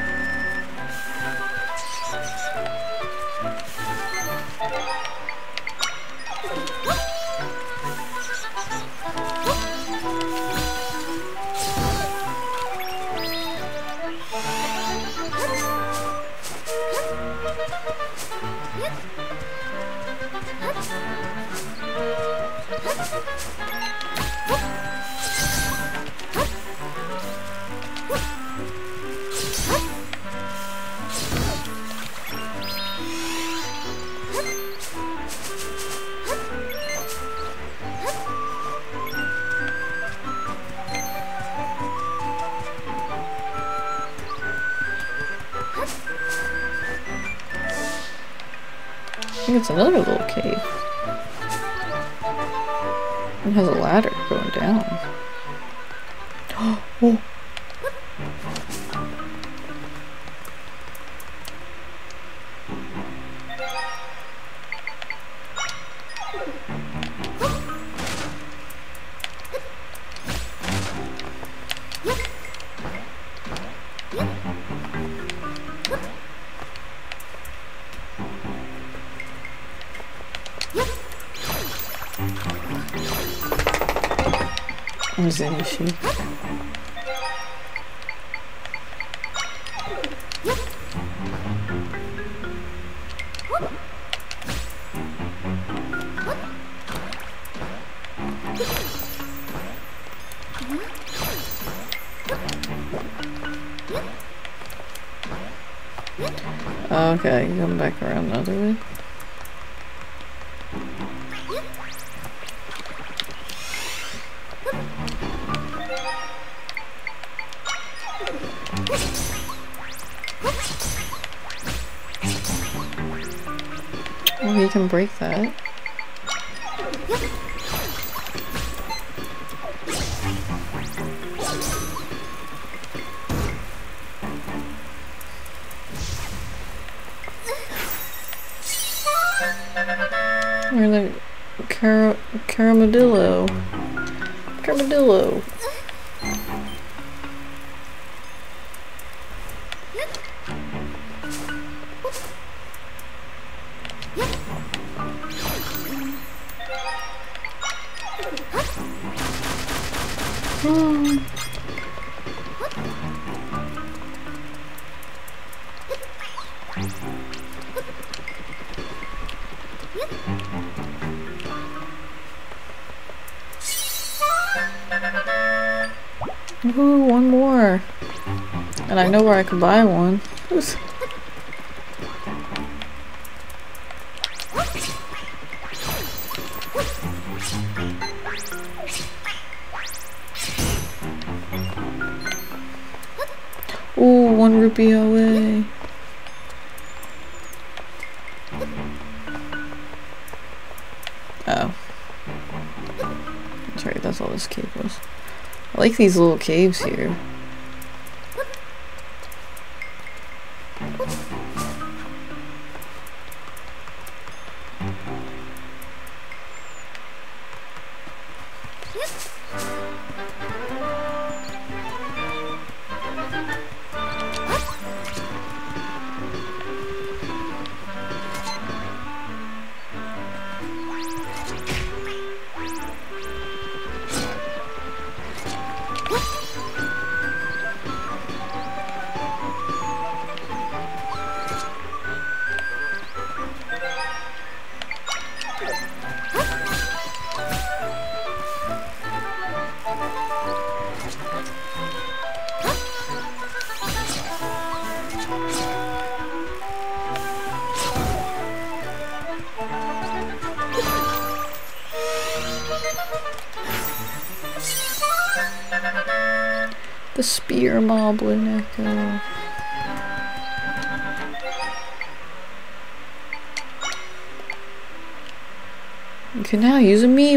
Caromadillo. could buy one. Oops. Ooh, one rupee away. Oh. sorry. that's all this cave was. I like these little caves here.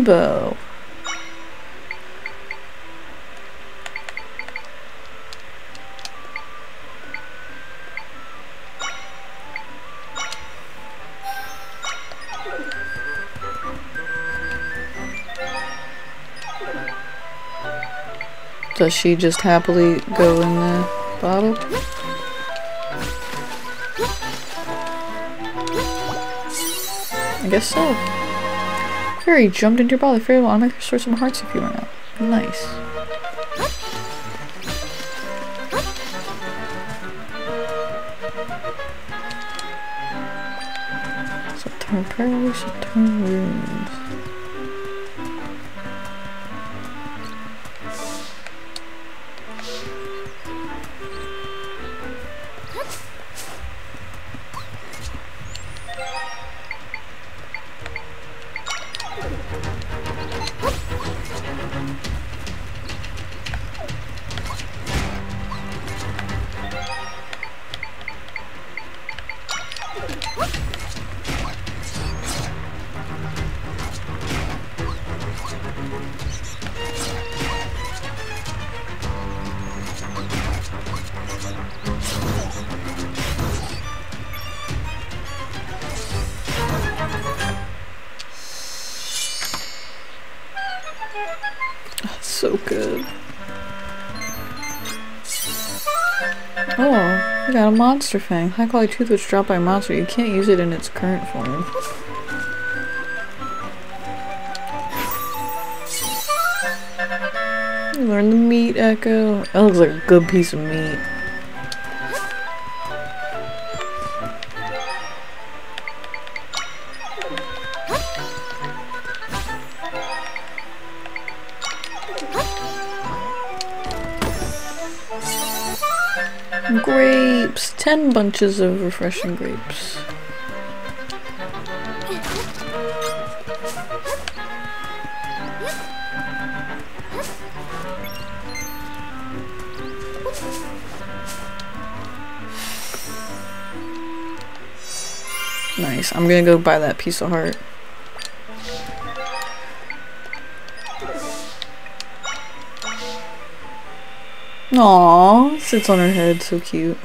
Amiibo. Does she just happily go in the bottle? I guess so. Fairy jumped into your bottle. Very well. I might restore some hearts if you run out. Nice. Saturn pearls, Saturn runes. Monster fang. High quality tooth which dropped by a monster. You can't use it in its current form. Learn the meat echo. That looks like a good piece of meat. Ten bunches of refreshing grapes. Nice. I'm gonna go buy that piece of heart. Aww, sits on her head, so cute.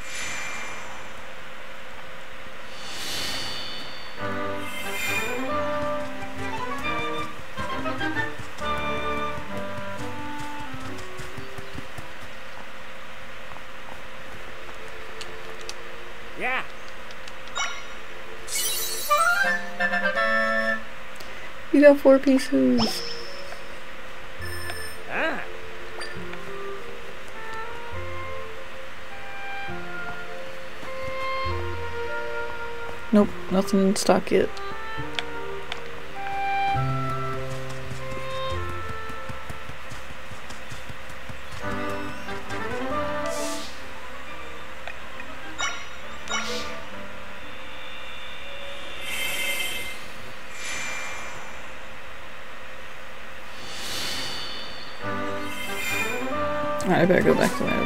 Four pieces. Nope, nothing in stock yet.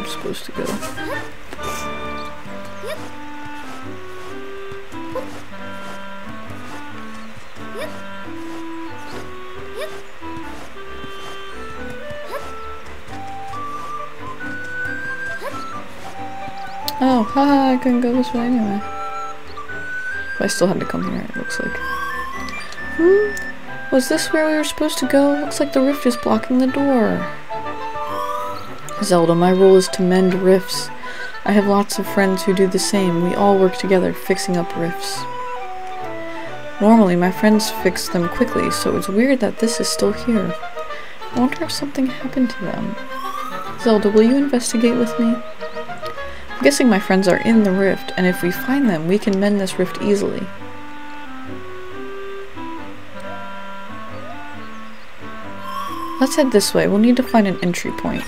supposed to go. Oh, haha, I couldn't go this way anyway. But I still had to come here, it looks like. Hmm? Was this where we were supposed to go? Looks like the rift is blocking the door. Zelda, my role is to mend rifts. I have lots of friends who do the same. We all work together, fixing up rifts. Normally, my friends fix them quickly, so it's weird that this is still here. I wonder if something happened to them. Zelda, will you investigate with me? I'm guessing my friends are in the rift, and if we find them, we can mend this rift easily. Let's head this way. We'll need to find an entry point.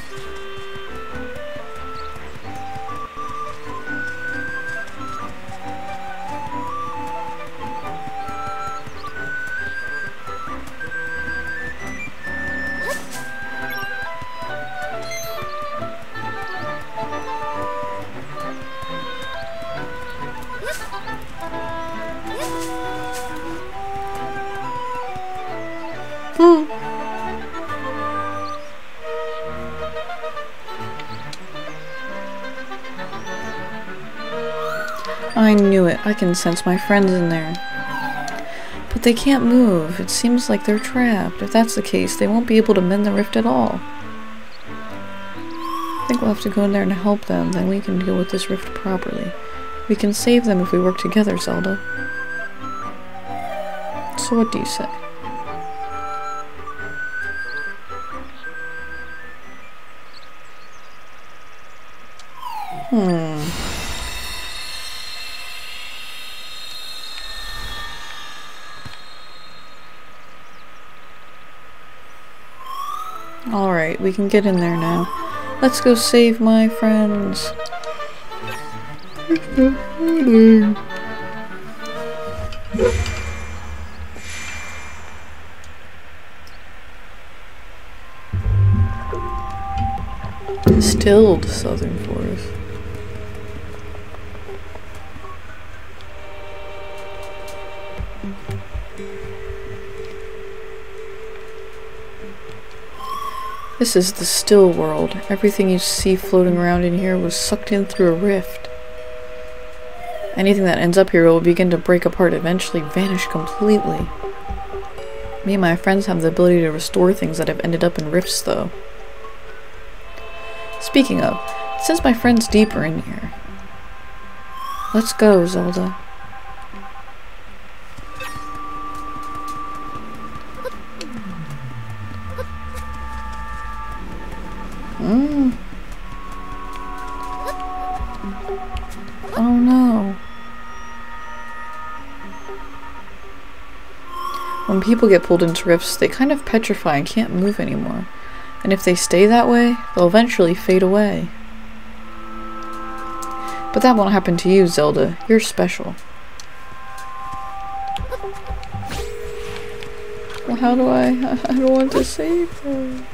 Can sense my friends in there. But they can't move. It seems like they're trapped. If that's the case, they won't be able to mend the rift at all. I think we'll have to go in there and help them, then we can deal with this rift properly. We can save them if we work together, Zelda. So what do you say? Alright, we can get in there now. Let's go save my friends. Distilled Suthorn Forest. This is the still world. Everything you see floating around in here was sucked in through a rift. Anything that ends up here will begin to break apart, eventually vanish completely. Me and my friends have the ability to restore things that have ended up in rifts, though. Speaking of, since my friend's deeper in here, let's go, Zelda. When people get pulled into rifts, they kind of petrify and can't move anymore. And if they stay that way, they'll eventually fade away. But that won't happen to you, Zelda. You're special. Well, how do I... *laughs* I don't want to save her.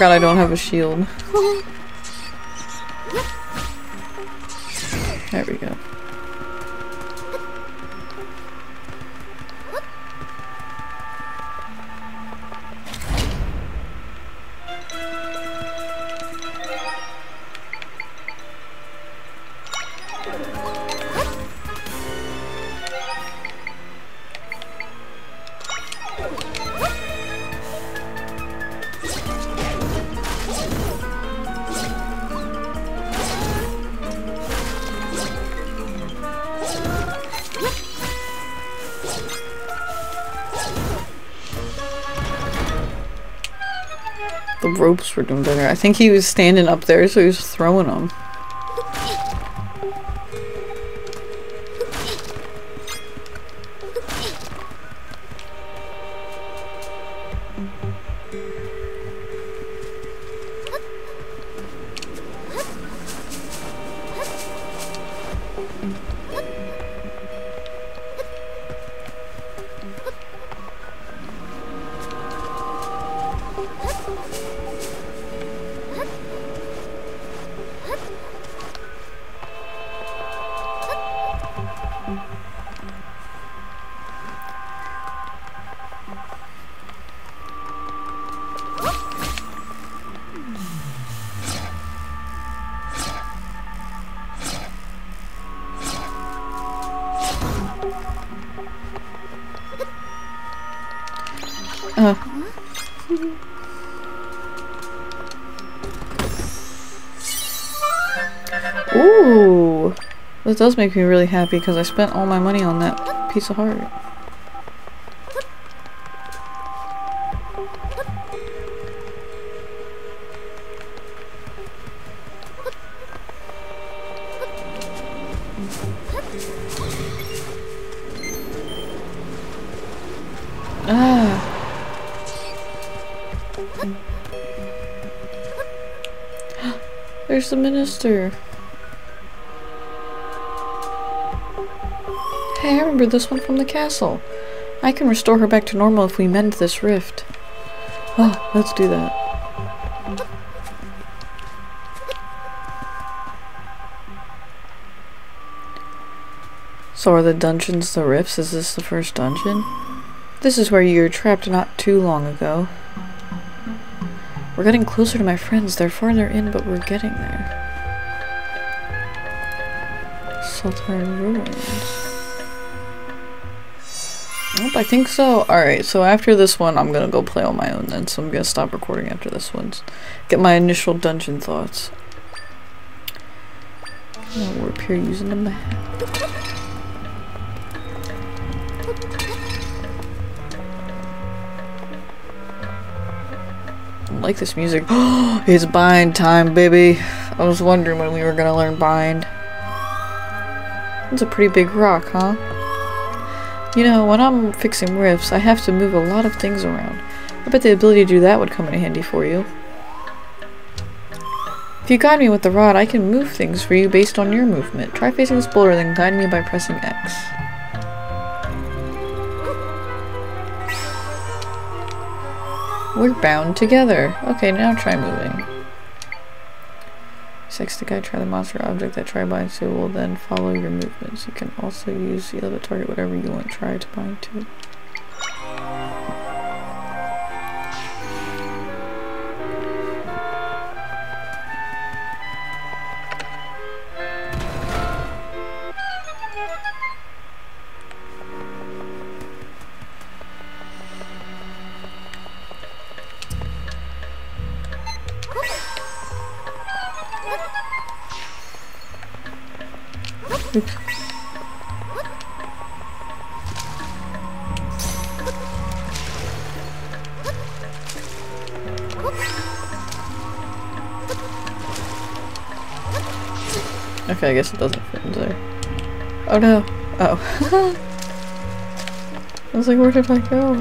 Forgot I don't have a shield. *laughs* there we go. Were doing better. I think he was standing up there, so he was throwing them. Ooh, this does make me really happy because I spent all my money on that piece of heart. The minister. Hey, I remember this one from the castle. I can restore her back to normal if we mend this rift. Oh, let's do that. So are the dungeons the rifts? Is this the first dungeon? This is where you were trapped not too long ago. We're getting closer to my friends. They're farther in, but we're getting there. Suthorn Ruins. Nope, I think so. Alright, so after this one, I'm gonna go play on my own then, so I'm gonna stop recording after this one. Get my initial dungeon thoughts. We're here using the map. Like this music. *gasps* it's bind time, baby. I was wondering when we were gonna learn bind. It's a pretty big rock, huh? You know, when I'm fixing rifts, I have to move a lot of things around. I bet the ability to do that would come in handy for you. If you guide me with the rod, I can move things for you based on your movement. Try facing this boulder, then guide me by pressing X. We're bound together. Okay, now try moving. Sex the guy, try the monster object that try bind to will then follow your movements. You can also use the other target whatever you want try to bind to. Guess it doesn't fit in there. Oh no. Oh. *laughs* I was like, where did I go?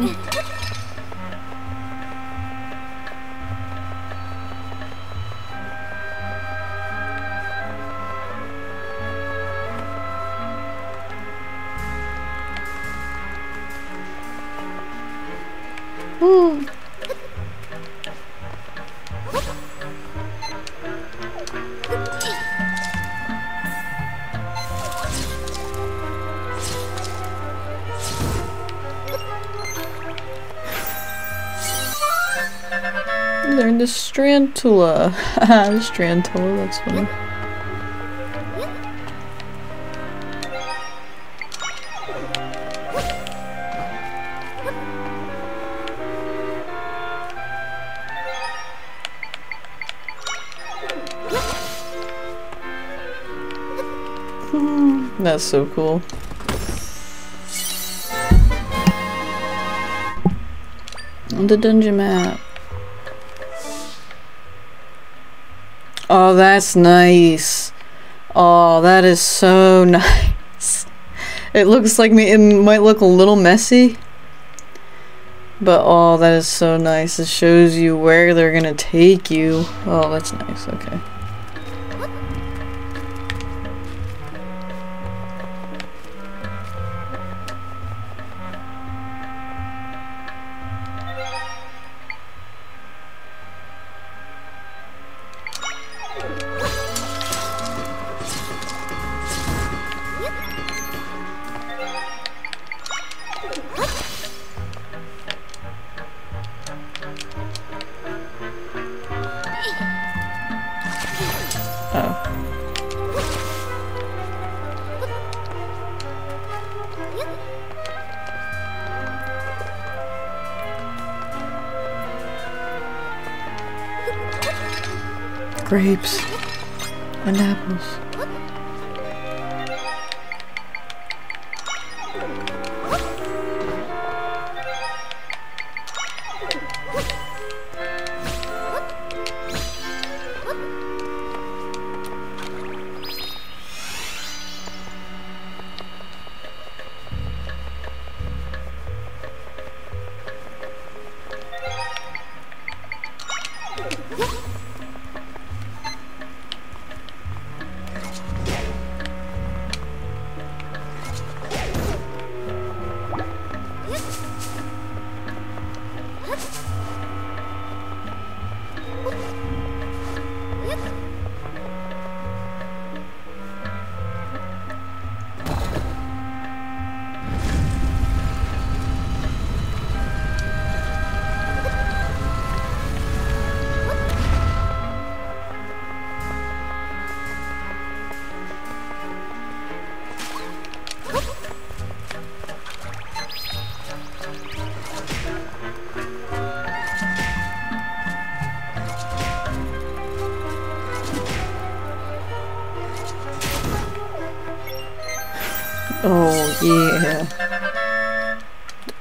Strandtula. *laughs* Strandtula, that's funny. *laughs* That's so cool. The dungeon map. Oh, that's nice. Oh, that is so *laughs* nice. It looks like me. It might look a little messy. But oh, that is so nice. It shows you where they're gonna take you. Oh, that's nice. Okay.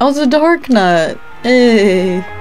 It's a Darknut. Hey.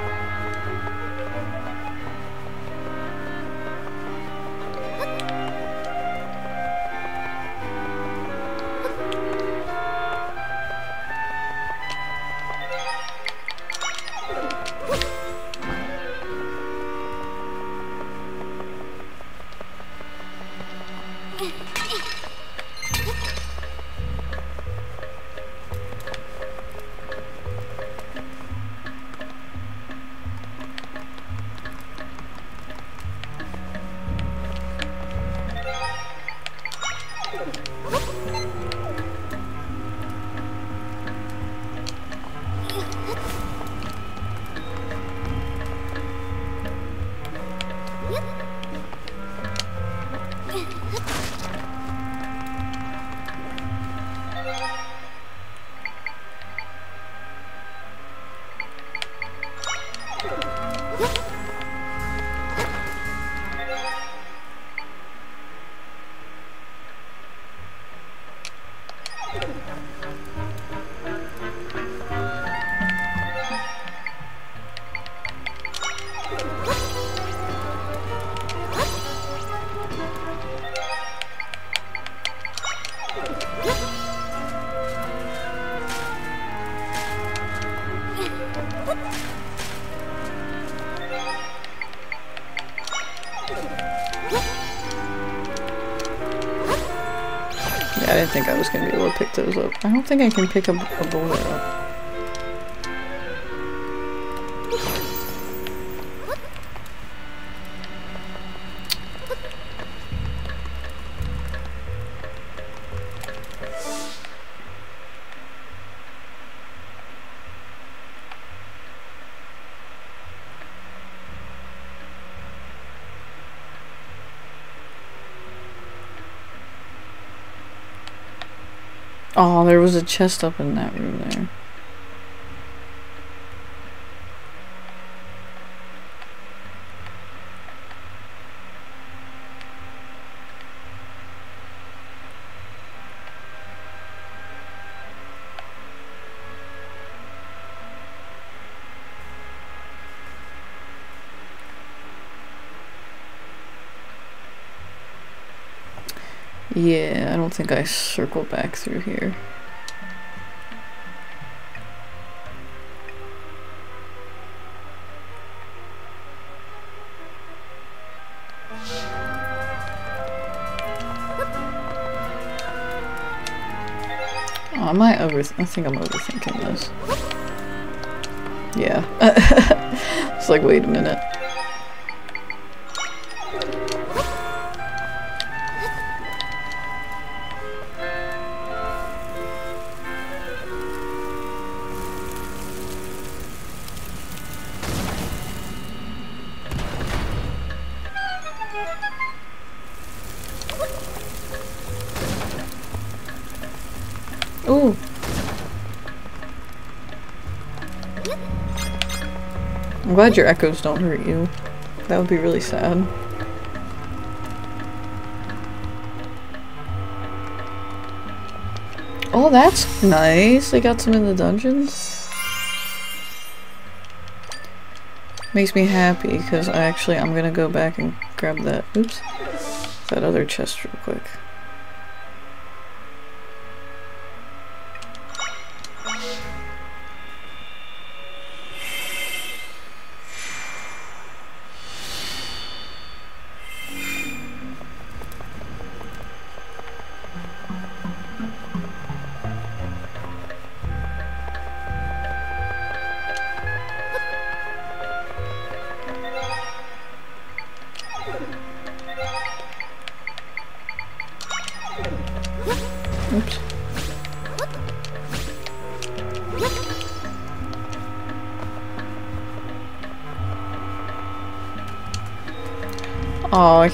Think I was to be able to pick those up. I don't think I can pick a, a boulder up. There was a chest up in that room there. Yeah, I don't think I circle back through here. Over. I think I'm overthinking this. Yeah. *laughs* it's like, wait a minute. Glad your echoes don't hurt you. That would be really sad. Oh, that's nice. They got some in the dungeons. Makes me happy because I actually I'm gonna go back and grab that. Oops. That other chest real quick.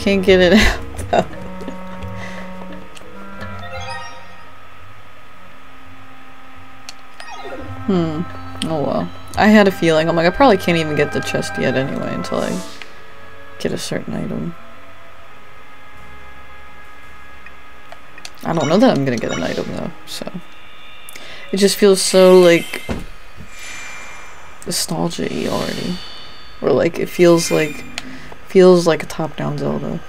Can't get it out. *laughs* hmm. Oh well. I had a feeling. I'm like, I probably can't even get the chest yet anyway until I get a certain item. I don't know that I'm gonna get an item though, so. It just feels so like nostalgia-y already. Or like it feels like feels like a top-down Zelda.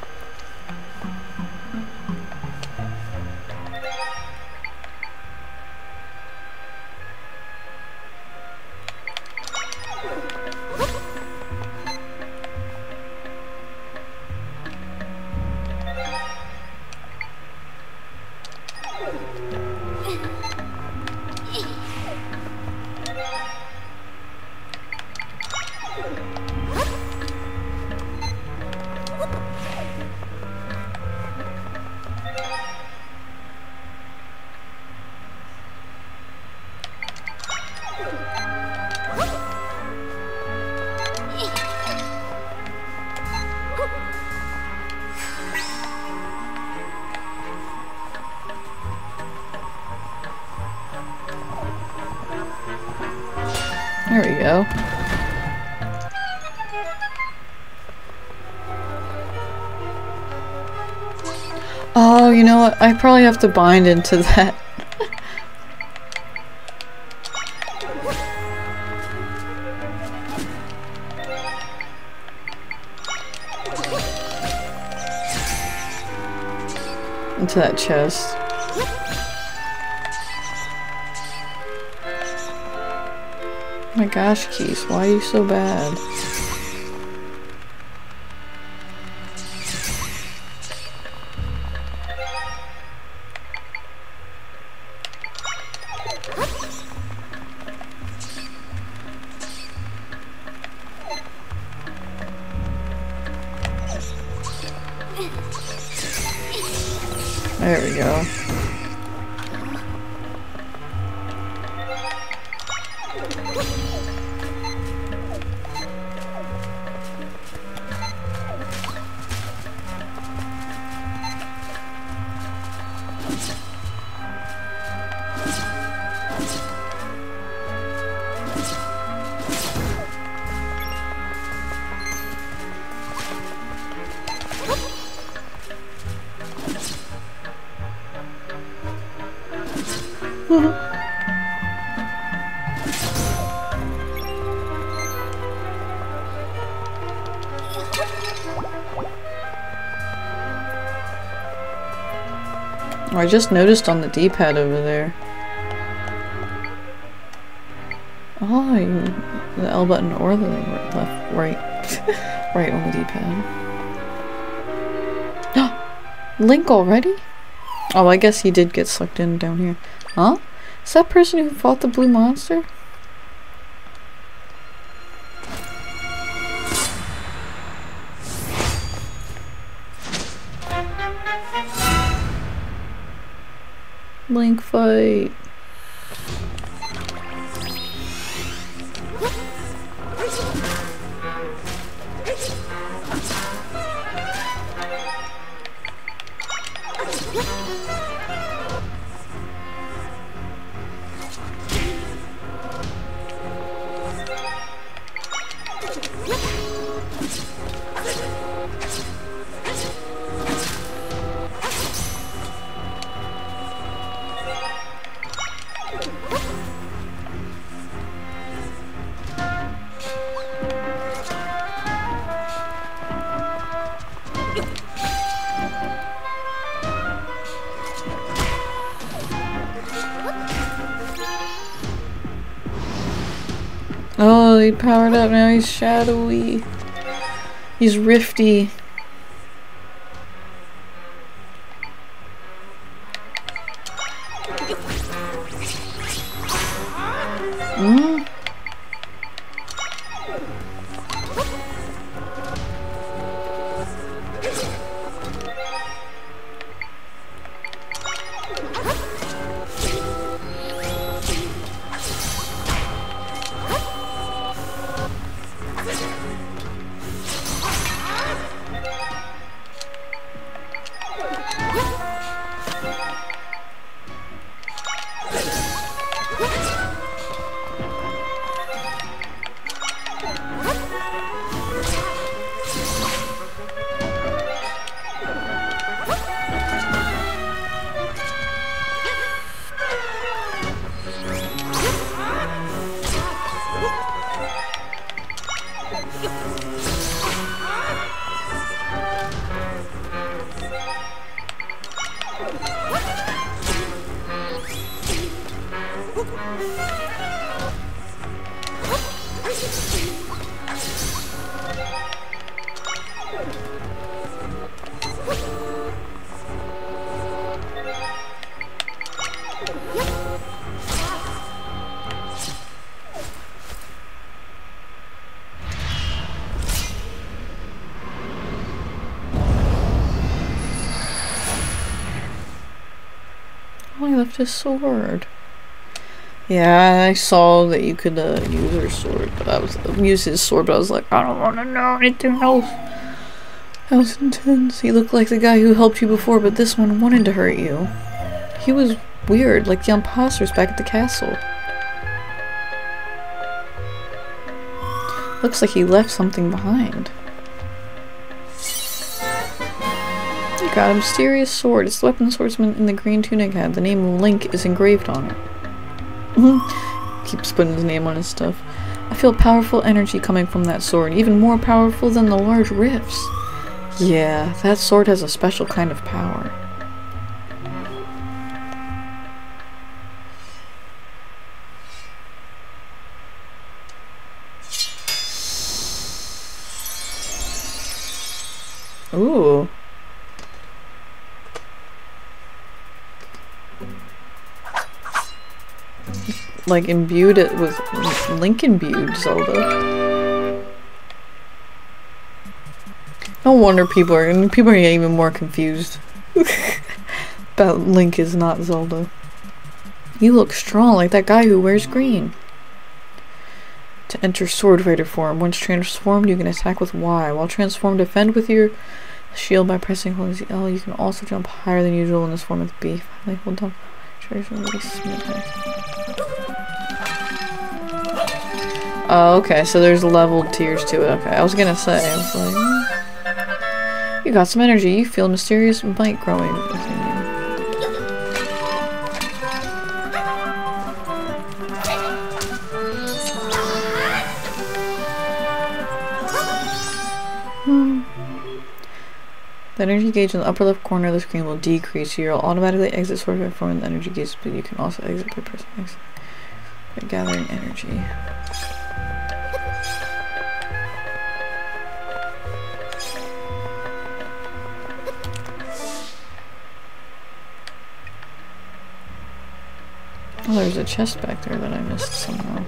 Go. Oh, you know what? I probably have to bind into that. *laughs* into that chest. Gosh, Keese, why are you so bad? I just noticed on the D-pad over there. Oh, the L button or the left, right, *laughs* right on the D-pad. *gasps* Link already? Oh, I guess he did get sucked in down here. Huh? Is that person who fought the blue monster? Link fight. Powered up. Now he's shadowy. He's rifty. Oh, his sword. Yeah, I saw that you could uh, use her sword, but I was use his sword, but I was like, I don't want to know anything else. That was intense. He looked like the guy who helped you before, but this one wanted to hurt you. He was weird, like the imposters back at the castle. Looks like he left something behind. Got a mysterious sword. It's the weapon swordsman in the green tunic had. The name Link is engraved on it. Mm-hmm. Keeps putting his name on his stuff. I feel powerful energy coming from that sword, even more powerful than the large rifts. Yeah, that sword has a special kind of power. Like imbued it with Link imbued Zelda. No wonder people are people are even more confused *laughs* about Link is not Zelda. You look strong like that guy who wears green. To enter Sword Fighter form. Once transformed, you can attack with Y. While transformed, defend with your shield by pressing hold L. You can also jump higher than usual in this form with B. Finally, hold down. Oh, okay, so there's leveled tiers to it. Okay, I was gonna say, I was like, hmm. you got some energy. You feel mysterious bite growing. The energy gauge in the upper left corner of the screen will decrease. so You'll automatically exit sword by forming the energy gauge, but you can also exit by pressing X. By gathering energy. Oh, there's a chest back there that I missed somehow.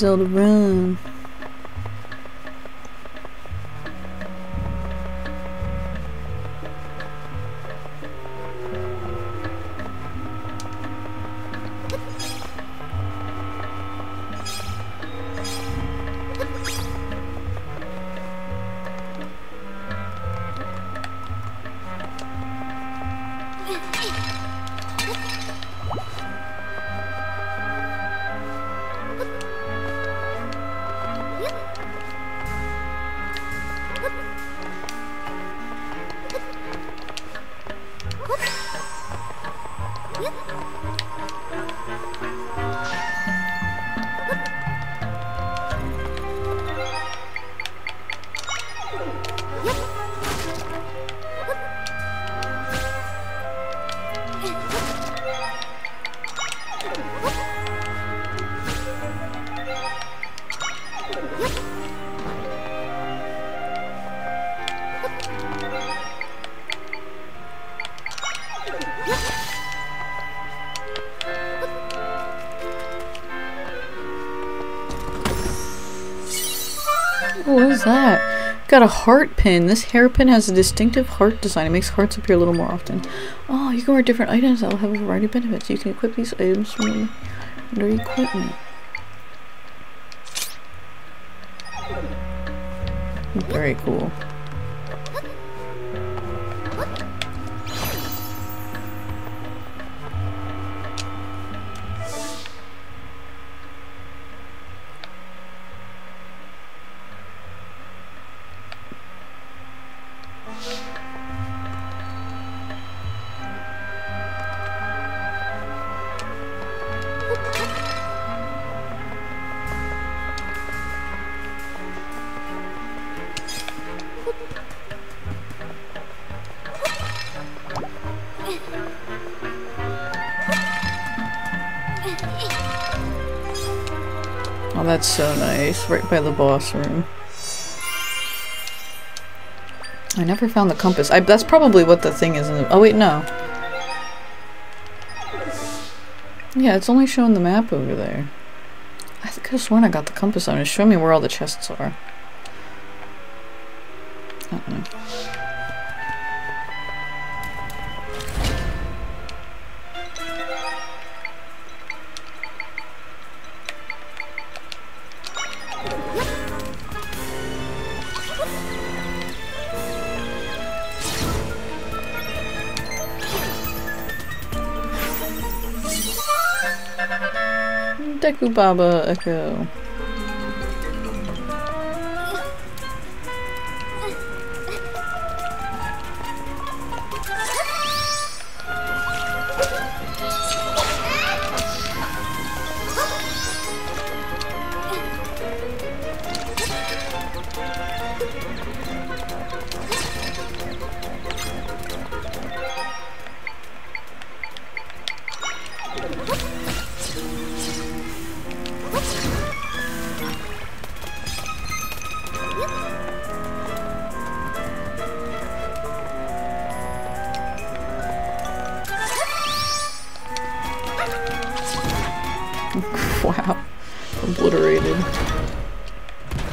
Run, Zelda, run. Got a heart pin. This hairpin has a distinctive heart design. It makes hearts appear a little more often. Oh, you can wear different items that will have a variety of benefits. You can equip these items from under equipment. Very cool. That's so nice. Right by the boss room. I never found the compass. I, that's probably what the thing is in the- oh wait, no. Yeah, it's only showing the map over there. I could have sworn I got the compass on. It's showing me where all the chests are. Deku Baba Echo.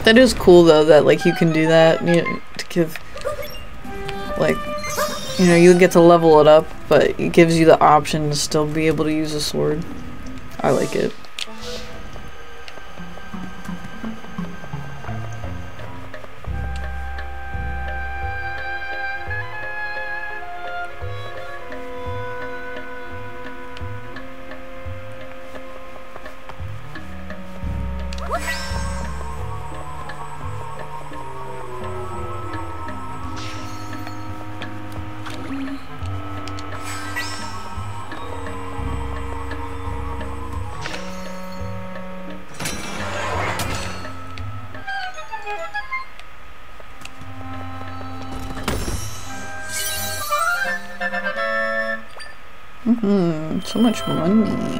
That is cool though that like you can do that you know, to give like you know you get to level it up but it gives you the option to still be able to use a sword. I like it. So much money.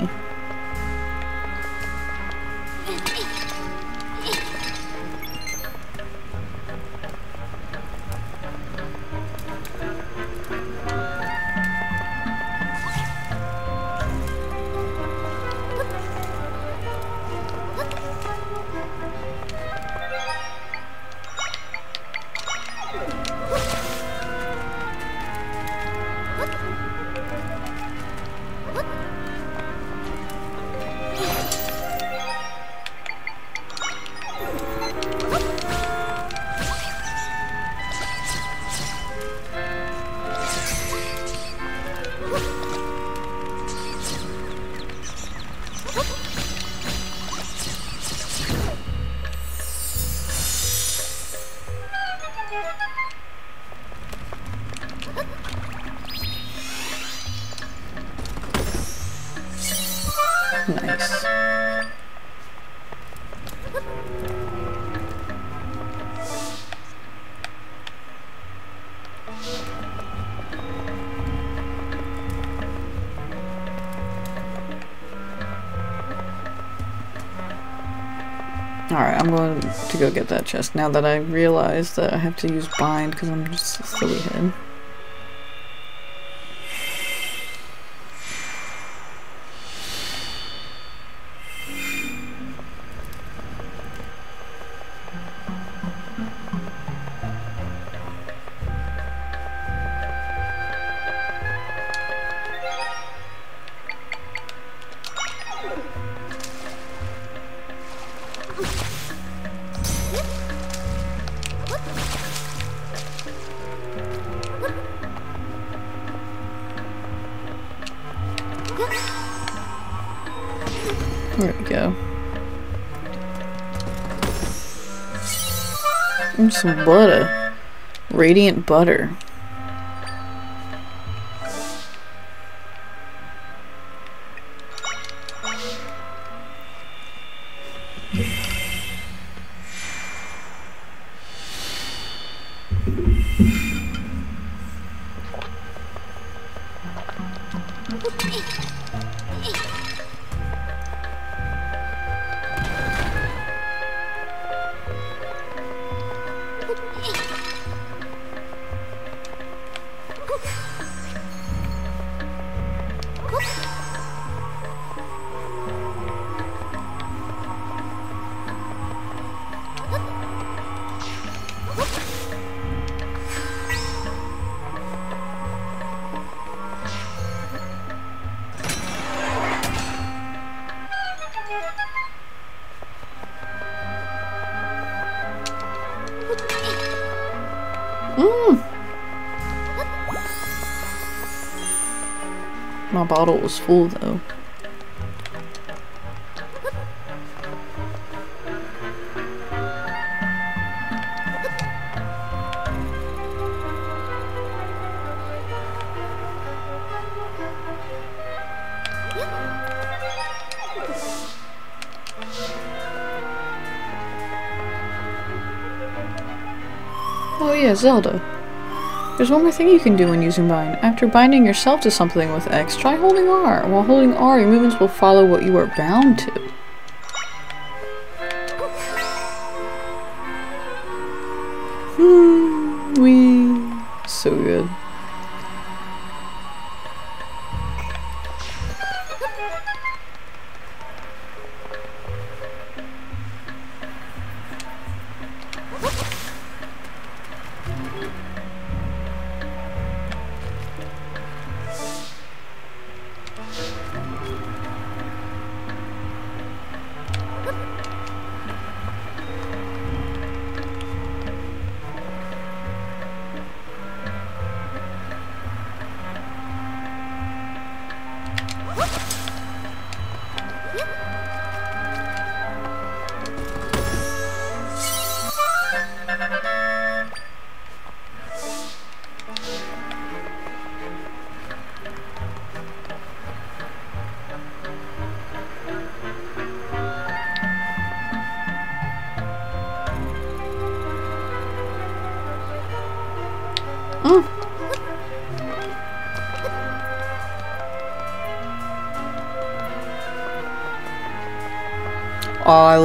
I'm going to go get that chest now that I realize that I have to use bind because I'm just a silly head. Some butter. Radiant butter. My bottle was full though. Oh yeah, Zelda. There's one more thing you can do when using bind. After binding yourself to something with X, try holding R. While holding R, your movements will follow what you are bound to.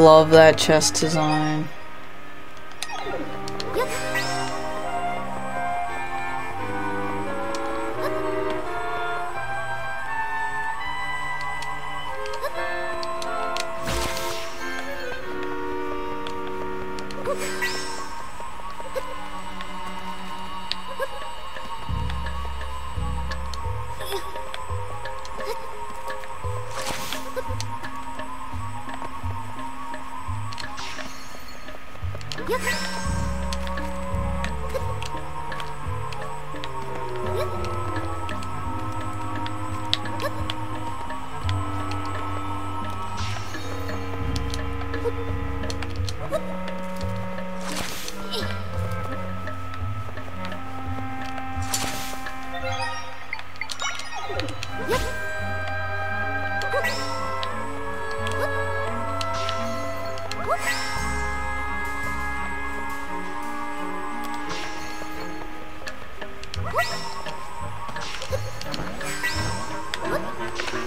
Love that chest design.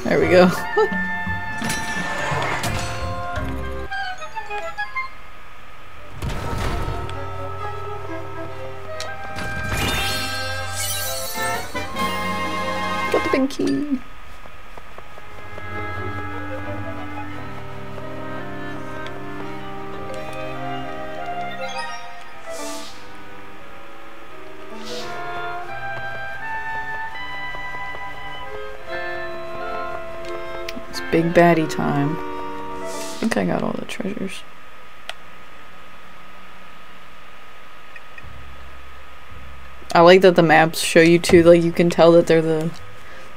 There we go. *laughs* Got the big key. Big baddie time. I think I got all the treasures. I like that the maps show you too, like you can tell that they're the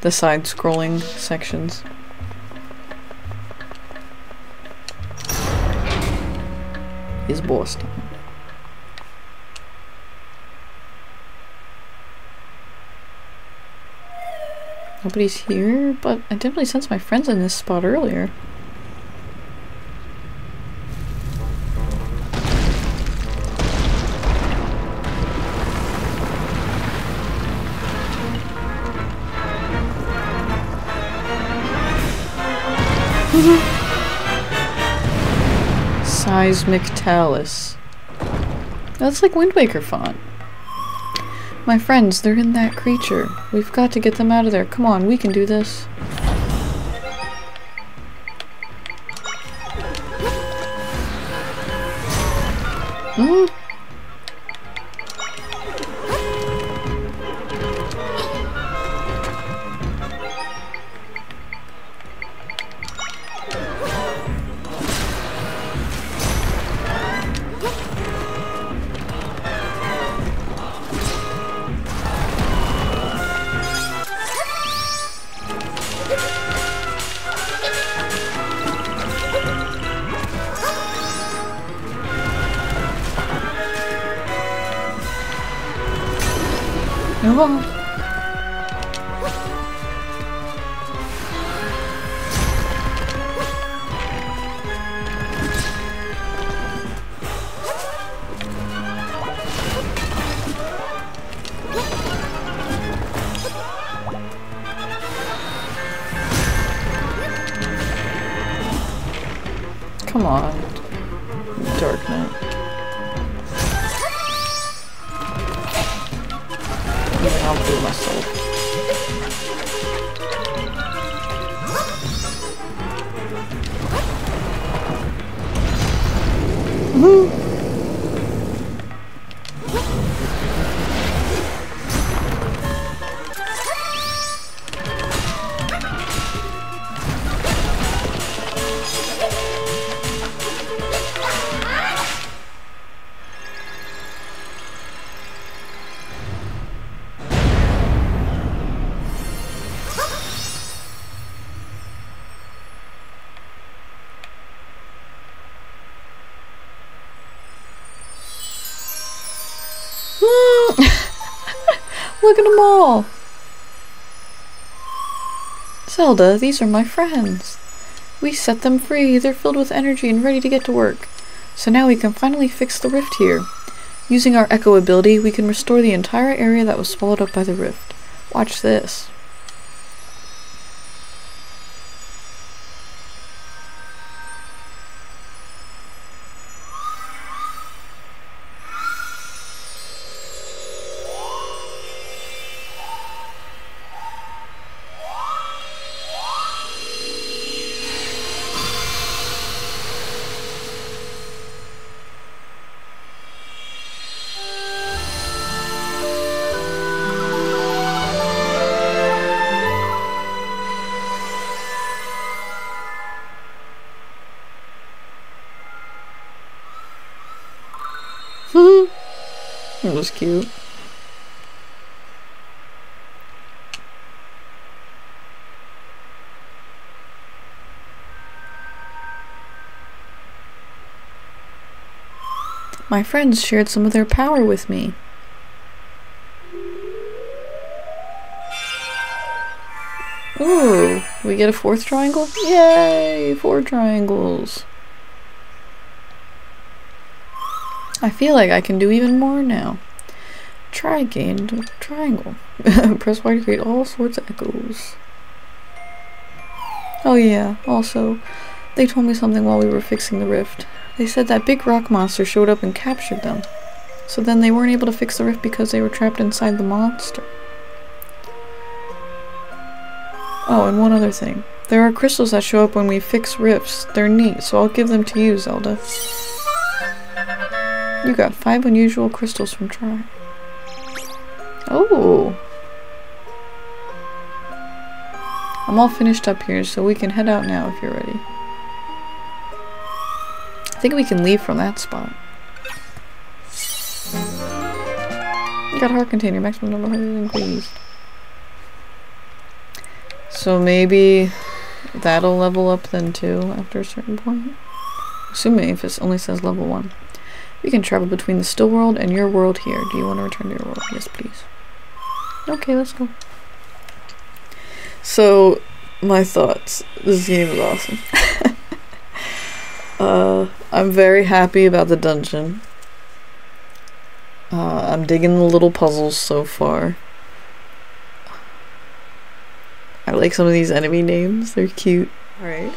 the side scrolling sections. Is boss Nobody's here, but I definitely sensed my friends in this spot earlier. *laughs* Seismic Talus. That's like Wind Waker font. My friends, they're in that creature. We've got to get them out of there. Come on, we can do this. Hmm, Zelda, these are my friends. We set them free. They're filled with energy and ready to get to work. So now we can finally fix the rift here. Using our echo ability, we can restore the entire area that was swallowed up by the rift. Watch this. Was cute. My friends shared some of their power with me. Ooh, we get a fourth triangle? Yay! Four triangles. I feel like I can do even more now. Tri gain triangle. *laughs* Press Y to create all sorts of echoes. Oh yeah, also, they told me something while we were fixing the rift. They said that big rock monster showed up and captured them. So then they weren't able to fix the rift because they were trapped inside the monster. Oh, and one other thing. There are crystals that show up when we fix rifts. They're neat, so I'll give them to you, Zelda. You got five unusual crystals from Tri. Oh. I'm all finished up here, so we can head out now if you're ready. I think we can leave from that spot. You got a heart container, maximum number of increased. So maybe that'll level up then too after a certain point. Assuming if it only says level 1. We can travel between the still world and your world here. Do you want to return to your world? Yes, please. Okay, let's go. So, my thoughts. This game is awesome. *laughs* uh, I'm very happy about the dungeon. Uh, I'm digging the little puzzles so far. I like some of these enemy names. They're cute. Alright.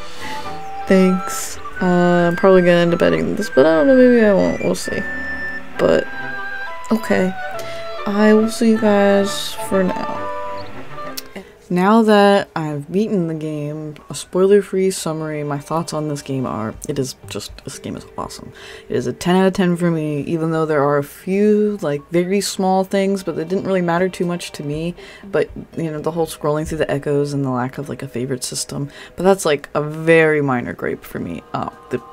Thanks. Uh, I'm probably gonna end up editing this, but I don't know, maybe I won't. We'll see. But, okay. I will see you guys for now. Now that I've beaten the game, a spoiler-free summary, my thoughts on this game are, it is just, this game is awesome. It is a 10 out of 10 for me, even though there are a few, like, very small things, but that didn't really matter too much to me. But, you know, the whole scrolling through the echoes and the lack of, like, a favorite system. But that's, like, a very minor gripe for me. Uh, the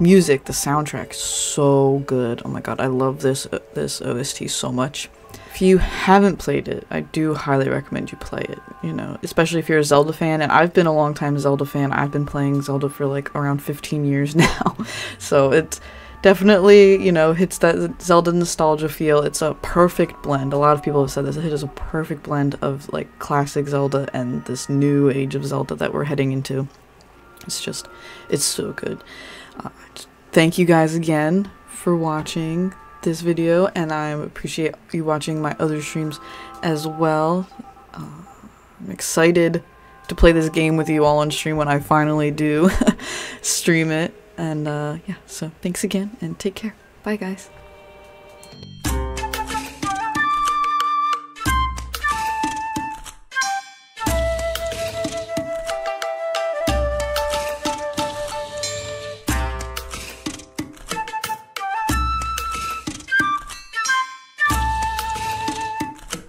music, the soundtrack, so good. Oh my god, I love this, uh, this OST so much. If you haven't played it, I do highly recommend you play it, you know, especially if you're a Zelda fan, and I've been a long time Zelda fan. I've been playing Zelda for like around 15 years *laughs* now, so it's definitely, you know, hits that Zelda nostalgia feel. It's a perfect blend. A lot of people have said this. It is a perfect blend of like classic Zelda and this new age of Zelda that we're heading into. It's just, it's so good. Uh, thank you guys again for watching this video and I appreciate you watching my other streams as well. Uh, I'm excited to play this game with you all on stream when I finally do *laughs* stream it. And uh, yeah, so thanks again and take care. Bye guys.